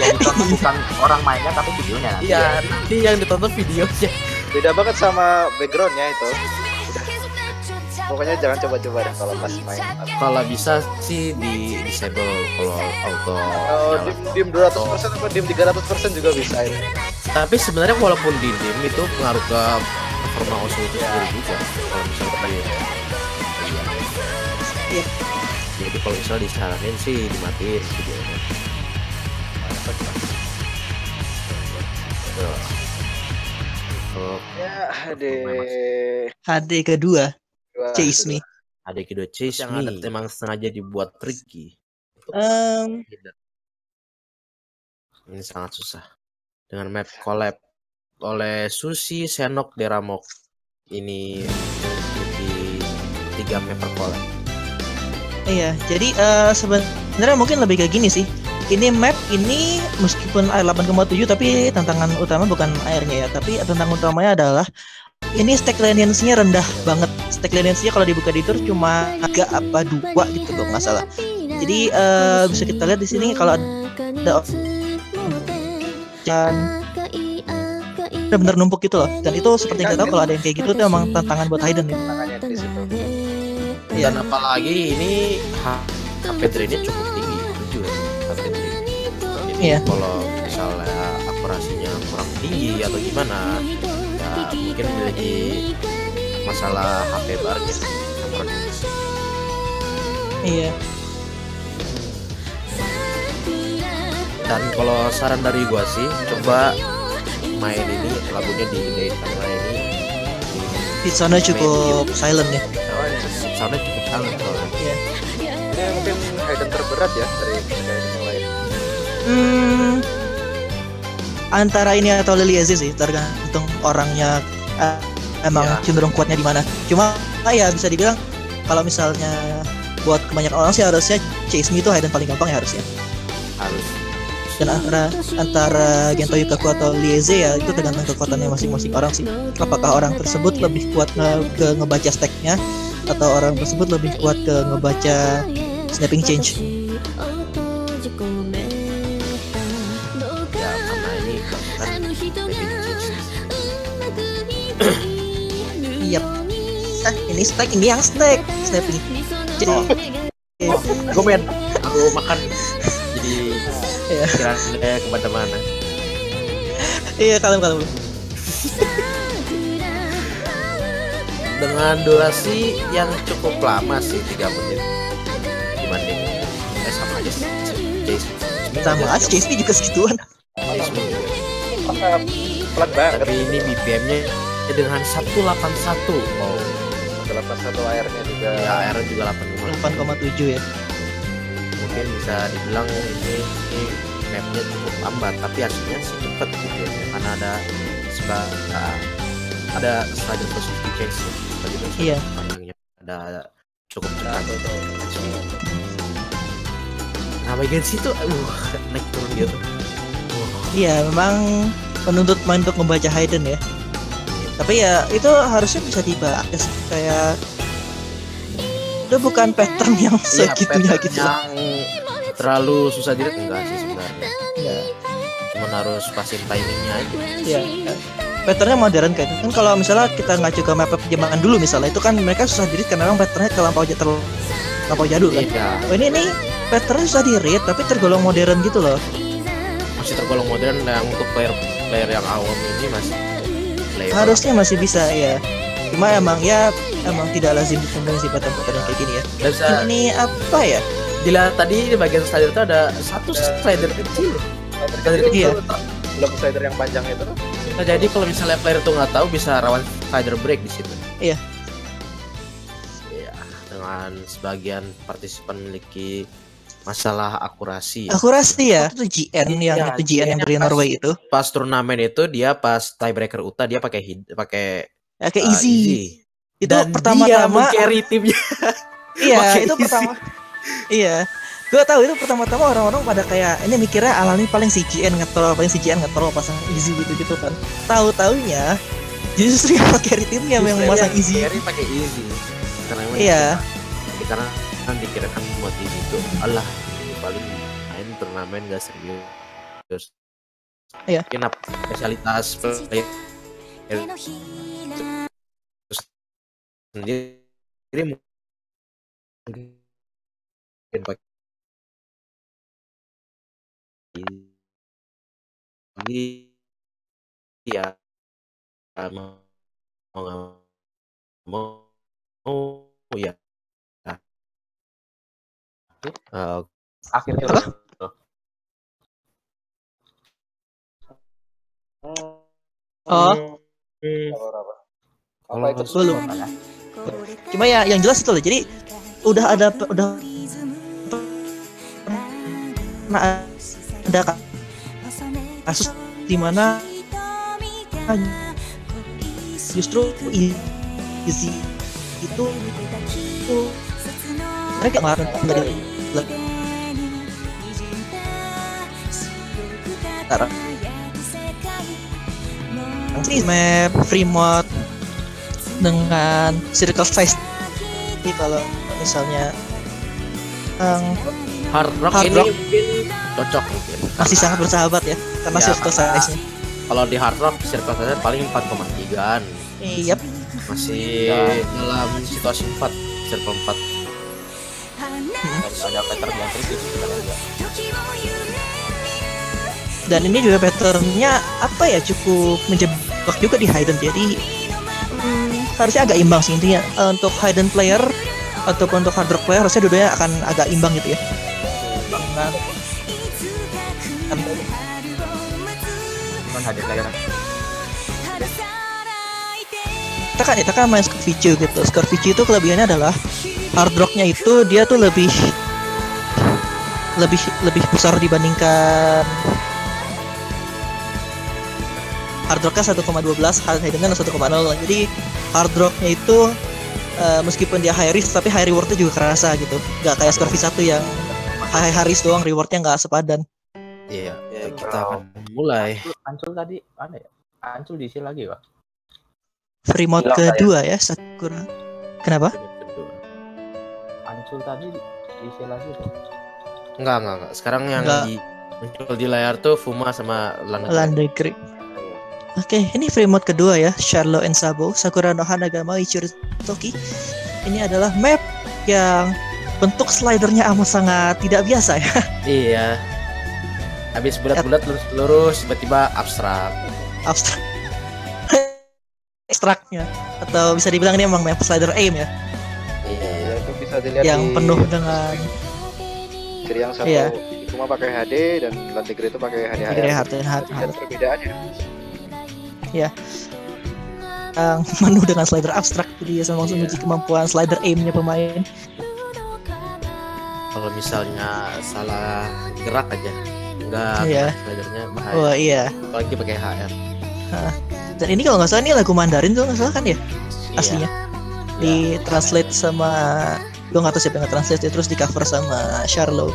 Yang ditonton bukan orang mainnya tapi videonya nanti. iya nanti yang ditonton videonya beda banget sama backgroundnya itu. Pokoknya jangan coba-coba deh kalau pas main. Kalau bisa sih di disable kalau auto oh, dim, dim 200% apa dim 300% juga bisa ini. Tapi sebenarnya walaupun di dim itu pengaruh ke performa OSU itu sendiri juga kalau misalnya tadi Iya. jadi kalau misalnya disaranin sih dimatiin videonya Tuh. Untuk ya deh HD kedua Chase Me adik kedua Chase Yang Me emang sengaja dibuat tricky Em, ini sangat susah. Dengan map collab oleh Susi Senok Deramok. Ini di tiga map per collab. Iya, jadi eh, sebenarnya mungkin lebih kayak gini sih. Ini map ini meskipun air 8,7 tapi tantangan utama bukan airnya ya, tapi tantangan utamanya adalah ini stack leniency-nya rendah banget. Stack leniency-nya kalau dibuka di tour cuma tiga apa dua gitu loh, nggak salah. Jadi eh, bisa kita lihat di sini kalau ada dan benar-benar numpuk gitu loh. Dan itu seperti kita tahu kalau ada yang kayak gitu itu emang tantangan buat Hayden ya. tangannya di situ Iya. dan apalagi ini HP drainnya cukup tinggi jujur HP drain jadi Iya. kalau misalnya akurasinya kurang tinggi atau gimana ya mungkin memiliki masalah HP barnya Iya. dan kalau saran dari gua sih coba main ini lagunya di gedein karena ini Di sana cukup silent ya. soundnya cukup silent soalnya Iya. ini mungkin hidden terberat ya dari dari yang lain Hmm, antara ini atau Lily Aziz sih tergantung orangnya eh, emang Ya. cenderung kuatnya di mana. Cuma ah, ya bisa dibilang kalau misalnya buat kebanyakan orang sih harusnya Chase Me itu hidden paling gampang ya harusnya. harus Dan antara antara Gento Yukaku atau Lieze ya itu tergantung kekuatannya masing-masing orang sih. Apakah orang tersebut lebih kuat nge- ke ngebaca stacknya atau orang tersebut lebih kuat ke ngebaca snapping change. ini snack ini yang snack. Snack nih oh. Eh, oh, gue main aku makan jadi yeah. pikiran saya ke mana-mana. Iya kalem kalem. Dengan durasi yang cukup lama sih 3 menit. Dibanding eh, sama aja sih sama aja Chase juga segituan. Pelan banget. Tapi ini BPM nya dengan 181 oh 8,1 airnya juga. Ya airnya juga 8,7 ya. Mungkin bisa dibilang ini, ini mapnya cukup lambat tapi hasilnya sih cepet gitu ya. Karena ada seba ah, ada stadion positif case ya. Iya. panjangnya ada, ada cukup nah, cepat. ya, nah bagian situ uh naik turun gitu. Uh. iya memang penuntut main untuk membaca Hayden ya. Tapi ya itu harusnya bisa dibahas kayak itu bukan pattern yang Iya, segitunya pattern gitu. yang terlalu susah dilihat enggak sih sebenarnya Ya, cuman harus pasin timingnya aja ya. Patternnya modern kayak itu. Kan kalau misalnya kita ngacu ke map zaman dulu misalnya itu kan mereka susah diri karena memang patternnya terlampau terlalu terlampau jadul kan. iya Oh, ini nih patternnya susah di read tapi tergolong modern gitu loh. masih tergolong modern dan untuk player player yang awam ini masih playable. Harusnya masih bisa ya. Cuma emang ya emang tidak lazim ditemui sih pattern-pattern kayak gini ya. Dan bisa Ini apa ya? dilihat tadi di bagian slider itu ada satu slider kecil Slider Iya. kecil, belum slider yang panjang itu Nah, jadi kalau misalnya player itu nggak tahu bisa rawan slider break di situ. Iya. Iya, dengan sebagian partisipan memiliki masalah akurasi ya. Akurasi ya. Itu GN yang itu GN yang dari pas- Norway itu. Pas turnamen itu dia pas tiebreaker UTA dia pakai hid- pakai Ya, kayak uh, easy. Itu Dan dia pertama-tama carry timnya. Iya, pakai itu easy. pertama. Iya. Gue tahu itu pertama-tama orang-orang pada kayak ini mikirnya alami paling CGN ngetrol, paling CGN ngetrol pasang easy gitu-gitu kan. Tahu-taunya justru yang pakai timnya yang yang easy. carry pakai easy. Karena Iya. karena kan dikirakan buat easy itu Allah. Ini paling main turnamen gak serius. Terus Iya. Mungkin apa? Spesialitas player. Sendiri mungkin. Pakai jadi ya mau mau mau ya Eh, akhirnya Apa? Oh, Apa itu? belum. Cuma ya yang jelas itu loh. Jadi udah ada udah pernah ada kasus di mana justru easy itu mereka nggak nggak di Ntar. Ini map free mode dengan circle size jadi kalau misalnya yang hard rock Hard ini rock. mungkin cocok mungkin. Masih sangat bersahabat ya karena Ya, circle size nya kalau di hard rock circle size paling 4,3an iya. Masih dalam situasi 4 circle 4 ada pattern yang kritis sebenarnya. Dan ini juga patternnya apa ya cukup menjebak juga di hidden jadi hmm, harusnya agak imbang sih intinya. Eh, untuk hidden player ataupun untuk hard rock player harusnya dua akan agak imbang gitu ya. Dengan- cuman hadir layanan kita kan kita kan main score VC gitu. Score VC itu kelebihannya adalah hard rocknya itu dia tuh lebih lebih lebih besar dibandingkan hard rocknya 1,12 hard hiddennya 1,0 jadi hard rocknya itu eh, meskipun dia high risk tapi high rewardnya juga kerasa gitu. Nggak kayak score V1 yang high, high risk doang rewardnya nggak sepadan. Iya ya, kita akan mulai. Ancul tadi ada ya? Ancul diisi lagi pak. Free mode Hilang saya. kedua ya Sakura. Kenapa? Ancul tadi diisi lagi tuh enggak enggak enggak. Sekarang yang Enggak. di muncul di layar tuh Fuma sama Landegri Oke, ini free mode kedua ya, Charlo and Sabo, Sakura no Hanagama Ichiro Toki. Ini adalah map yang bentuk slidernya amat sangat tidak biasa ya. iya. Habis bulat-bulat lurus lurus tiba-tiba abstrak. Abstrak. Abstraknya. Atau bisa dibilang ini emang map slider aim ya, iya. Ya, itu bisa dilihat yang di penuh dengan Jadi yang satu Iya. cuma pakai HD dan Landegre itu pakai hard dan hard, Lihat perbedaannya. yang penuh dengan slider abstrak jadi ya sama langsung Iya. uji kemampuan slider aimnya pemain. kalau misalnya salah gerak aja enggak Iya. slidernya bahaya Wah iya. apalagi pakai HR Dan ini kalau nggak salah ini lagu Mandarin tuh nggak salah kan ya Iya. aslinya. di translate sama gue nggak tahu siapa yang nge-translate terus di cover sama Charlo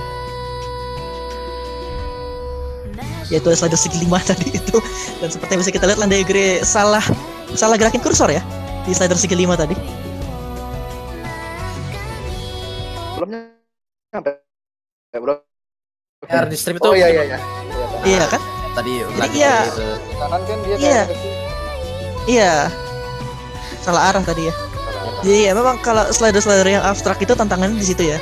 yaitu slider segi lima tadi itu dan seperti yang bisa kita lihat Landegre salah salah gerakin kursor ya di slider segi lima tadi Belum nyampe. Ya, belum. HR di stream itu Oh iya iya iya. iya kan tadi Jadi iya. Kanan kan dia Iya. gitu. iya salah arah tadi ya jadi ya memang kalau slider slider yang abstrak itu tantangannya di situ ya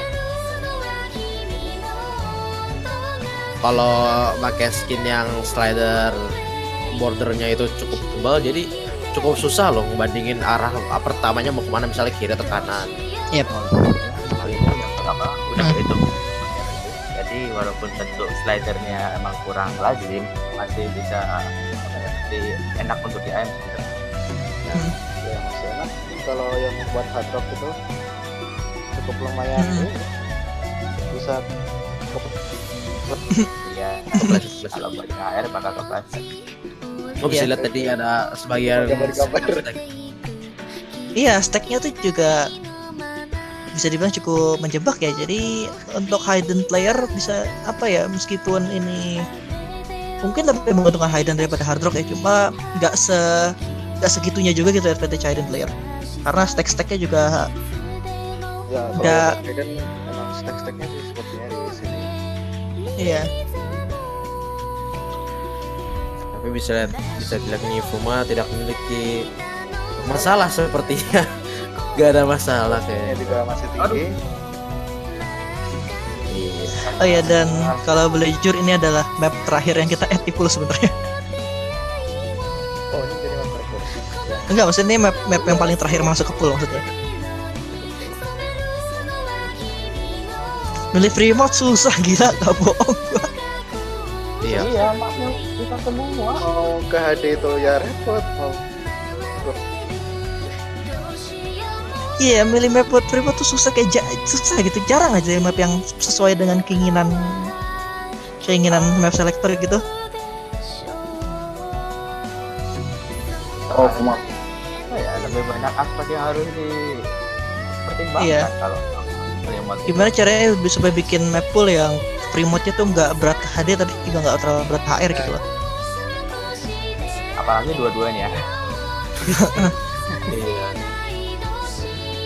kalau pakai skin yang slider bordernya itu cukup tebal jadi cukup susah loh ngebandingin arah ah, pertamanya mau ke mana misalnya kiri atau kanan Yep. kali ini udah Hmm. berhitung jadi walaupun bentuk slidernya emang kurang lazim masih bisa ya, masih enak untuk di aim sebenarnya. Ya. Kalau yang buat hard rock itu cukup lumayan Hmm. ya. bisa Iya. Kepleset, kepleset. Kalau buat HR bakal kepleset. Oh bisa lihat tadi ada sebagian. Iya, stacknya tuh juga bisa dibilang cukup menjebak ya. Jadi untuk hidden player bisa apa ya meskipun ini mungkin lebih menguntungkan hidden daripada hard rock ya, cuma nggak se nggak segitunya juga gitu advantage hidden player. Karena stack-stacknya juga Ya, Nggak. Emang stack-stacknya sih sepertinya di sini. iya tapi bisa lihat bisa dilihat ini Fuma tidak memiliki masalah sepertinya gak ada masalah Ini kayaknya juga masih tinggi. Iya. Oh ya dan kalau boleh jujur ini adalah map terakhir yang kita edit full sebenarnya. Oh, ini. Enggak, maksudnya ini map map yang paling terakhir masuk ke pool maksudnya. Milih free mode susah gila, gak bohong. iya Iya, maknya kita semua. Mau ke HD itu ya repot. Mau Iya, milih map buat free mode tuh susah kayak ja- susah gitu. Jarang aja map yang sesuai dengan keinginan keinginan map selector gitu. Oh, maaf. Banyak aspek yang harus dipertimbangkan Iya. kalau remote itu. Gimana caranya bisa supaya bikin map pool yang free mode-nya tuh nggak berat HD tapi juga nggak terlalu berat HR gitu loh. apalagi dua-duanya. iya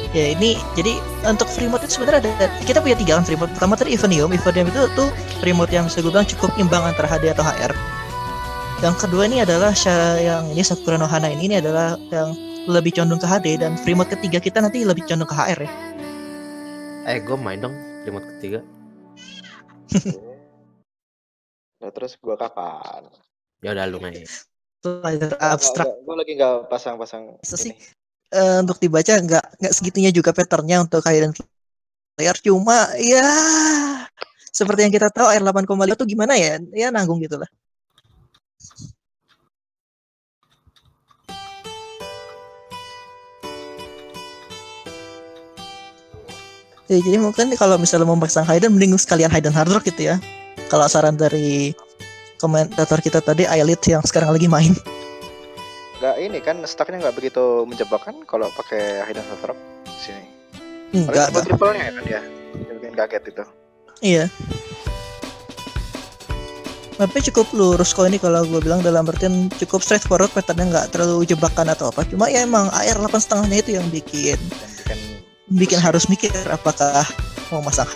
Ya ini jadi untuk free mode itu sebenarnya ada kita punya tiga kan free mode. Pertama tadi Evenium, Evenium itu tuh free mode yang bisa gue bilang cukup imbang antara HD atau HR. Yang kedua ini adalah yang ini Sakura no Hana ini, ini adalah yang lebih condong ke HD dan free mode ketiga kita nanti lebih condong ke HR ya. eh gue main dong remote ketiga Nah, terus gua kapan? ya udah lu main abstrak Gue lagi nggak pasang-pasang sih? ini. Eh, untuk dibaca nggak nggak segitunya juga patternnya untuk hidden player cuma ya seperti yang kita tahu air 8,5 tuh gimana ya ya nanggung gitu lah Ya, jadi mungkin kalau misalnya mau pasang hidden mending sekalian hidden hard rock gitu ya kalau saran dari komentator kita tadi Ailit yang sekarang lagi main Nggak ini kan stacknya nggak begitu menjebak kan kalau pakai hidden hard rock sini. enggak Paling triple-nya kan ya. Bikin kaget itu. Iya. Mapnya cukup lurus kok ini kalau gue bilang dalam artian cukup straightforward patternnya nggak terlalu jebakan atau apa. Cuma ya emang AR 8 setengahnya itu yang bikin Yang bikin bikin harus mikir apakah mau masang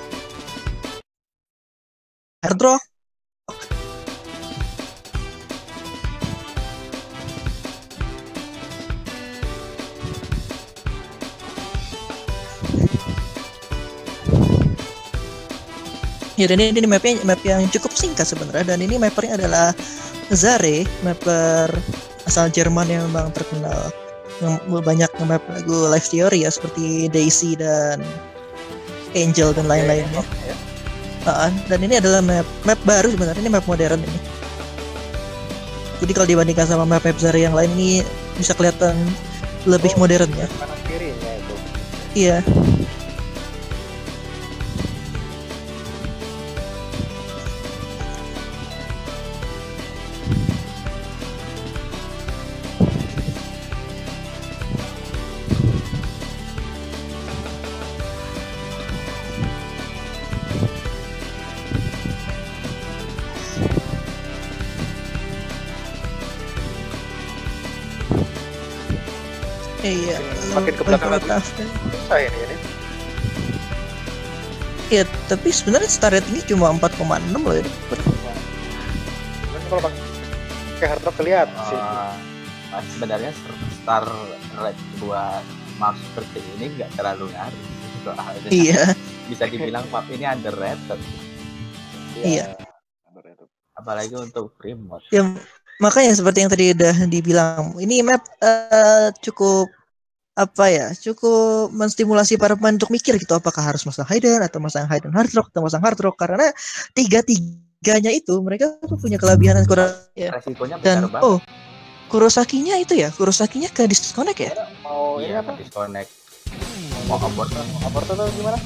hard rock. Ya dan ini, ini mapnya map yang cukup singkat sebenarnya dan ini mappernya adalah Zare, mapper asal Jerman yang memang terkenal banyak nge-map lagu Live Theory ya seperti Daisy dan Angel dan lain-lainnya. ya. Ah, dan ini adalah map map baru sebenarnya ini map modern ini. Jadi kalau dibandingkan sama map-map Zare yang lain ini bisa kelihatan lebih Oh. modern ya. kanan kirinya itu. Iya. Iya. Ke belakang lagi. Susah ini ini. Iya, tapi sebenarnya star ratingnya cuma 4,6 loh ya. Kan kalau pakai hard rock kelihatan sih. Eh, nah, sebenarnya star rate buat map seperti ini nggak terlalu ngaruh. Iya. Bisa dibilang map ini underrated. Iya. Apalagi untuk free mode. Ya, makanya seperti yang tadi udah dibilang, ini map eh, cukup apa ya, cukup menstimulasi para pemain untuk mikir gitu apakah harus masang hidden atau masang hidden hard rock atau masang hard rock karena tiga tiganya itu mereka tuh punya kelebihan dan kurang ya. Dan banget. oh, Kurosakinya itu ya, Kurosakinya ke disconnect ya? Mau ini iya, apa? disconnect. Mau abort Abort atau gimana?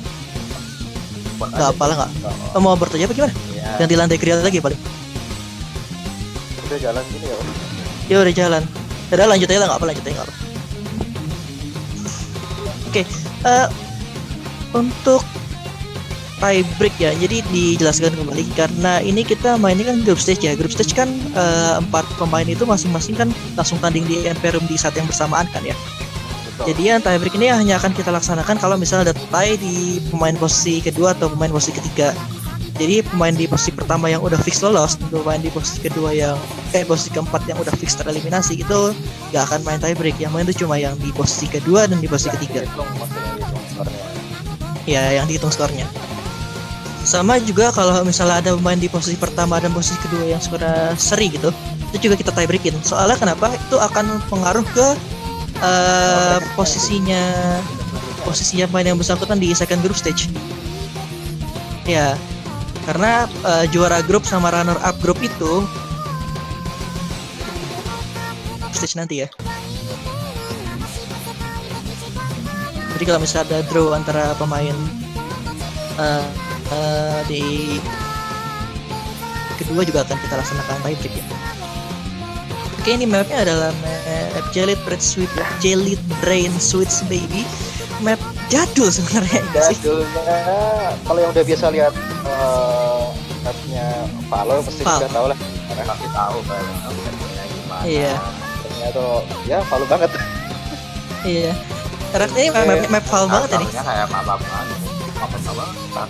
nggak aja apalah nggak Oh, mau bertanya apa gimana Iya. ganti lantai krial lagi paling udah jalan gini ya ya udah jalan udah lanjut aja lah nggak apa lanjut aja nggak apa oke eh, untuk tie break ya. Jadi dijelaskan kembali karena ini kita mainnya kan group stage ya. Group stage kan eh, empat pemain itu masing-masing kan langsung tanding di Imperium di saat yang bersamaan kan ya. Jadi yang tie break ini hanya akan kita laksanakan kalau misalnya ada tie di pemain posisi kedua atau pemain posisi ketiga jadi pemain di posisi pertama yang udah fix lolos dan pemain di posisi kedua yang eh posisi keempat yang udah fix tereliminasi itu gak akan main tie break. Yang main itu cuma yang di posisi kedua dan di posisi ketiga. Ya yang dihitung skornya. Sama juga kalau misalnya ada pemain di posisi pertama dan posisi kedua yang skornya seri gitu itu juga kita tie breakin. Soalnya kenapa? Itu akan pengaruh ke eh, posisinya posisinya pemain yang bersangkutan di second group stage. Ya karena eh, juara grup sama runner up grup itu stage nanti ya. Jadi kalau misalnya ada draw antara pemain eh, eh, di kedua juga akan kita laksanakan tie break ya. Oke ini mapnya adalah map Jelly Brain Sweet Jelly Brain Sweets Baby. Map jadul sebenarnya. Jadulnya kalau yang udah biasa lihat eh, mapnya Valo pasti Val. udah tahu lah. pasti tahu settingnya gimana Iya. Ternyata ya Valo banget. Iya. Karena ini map, map, map file banget ini. Karakternya kayak apa apa apa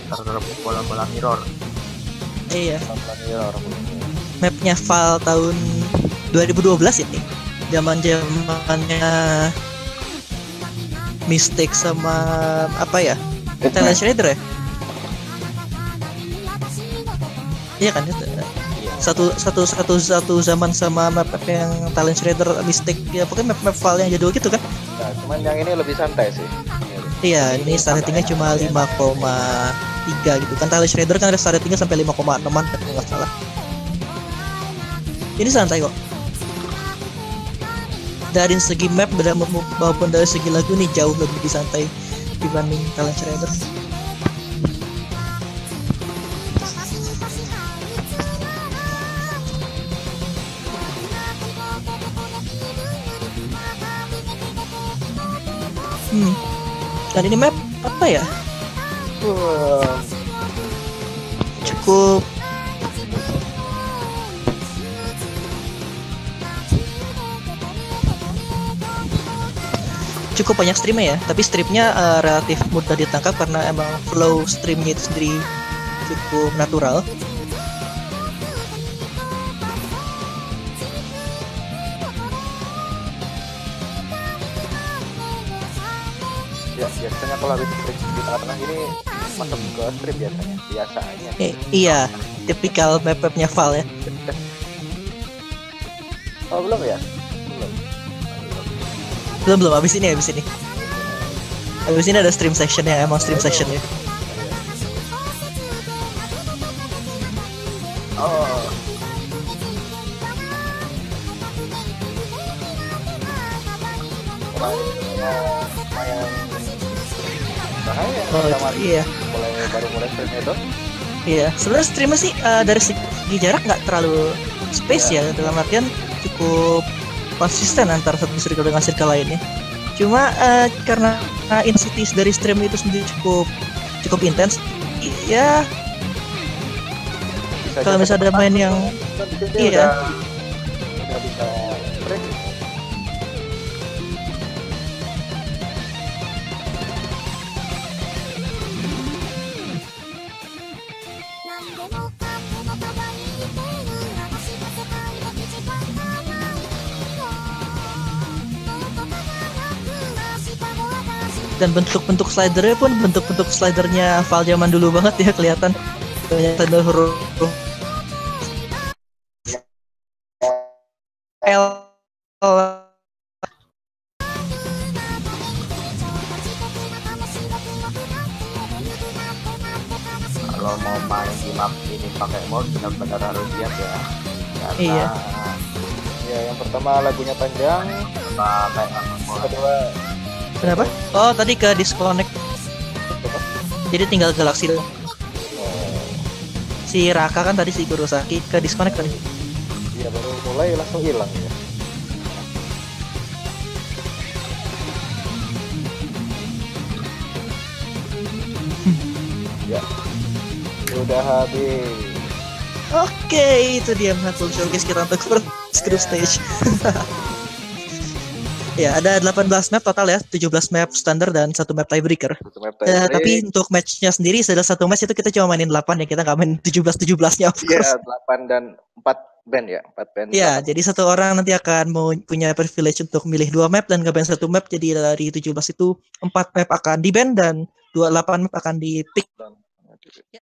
karakter bola bola mirror Iya. Mirror. Mapnya file tahun 2012 ini. Zaman zamannya Mistake sama apa ya? Talent Shredder ya? Iya kan itu. Satu satu satu satu zaman sama map map yang Talent Shredder Mistake ya pokoknya map map file yang jadul gitu kan. Nah, cuman yang ini lebih santai sih. Iya, ini startingnya cuma 5,3 gitu kan. Talent Shredder kan ada startingnya sampai 5,6an kalau nggak salah. Ini santai kok. Dari segi map dan maupun dari segi lagu nih jauh lebih santai dibanding Talent Shredder. Hmm. Dan ini map apa ya? Cukup cukup banyak streamnya ya tapi streamnya eh, relatif mudah ditangkap karena emang flow streamnya itu sendiri cukup natural ya biasanya kalau habis stream di tengah-tengah ini masuk ke stream biasanya. Biasanya. Eh, iya tipikal map mapnya Val ya Oh belum ya? Belum. belum habis ini habis ini habis ini ada stream section yang emang stream section ya Oh. Bahaya Oh, iya. mulai baru mulai stream itu Iya, sebenarnya streamnya sih eh, dari segi jarak nggak terlalu space ya, dalam artian cukup konsisten antara satu circle dengan circle lainnya. Cuma eh, karena uh, dari stream itu sendiri cukup cukup intens, ya kalau misalnya ada main yang iya. Dan bentuk-bentuk slidernya pun bentuk-bentuk slidernya Val zaman dulu banget ya kelihatan. Banyak tanda huruf. L. Kalau mau main di map ini pakai mod benar-benar harus siap ya. Karena Iya. ya yang pertama lagunya panjang. Sama kayak kedua kenapa? Oh tadi ke disconnect jadi tinggal galaksi doang. Si Raka kan tadi si Kurosaki ke disconnect kan? Iya baru mulai langsung hilang ya. ya. Sudah habis. Oke, itu dia full showcase kita untuk first group stage. ya, ada 18 map total ya, 17 map standar dan satu map tiebreaker. Satu map Eh, tiebreak. tapi untuk matchnya sendiri sudah satu match itu kita cuma mainin 8 ya, kita nggak main 17-17-nya of Iya, course. 8 dan 4 band ya, 4 band. Ya, jadi satu orang nanti akan mau punya privilege untuk milih dua map dan nge-ban satu map. Jadi dari 17 itu 4 map akan di-ban dan 28 map akan di-pick.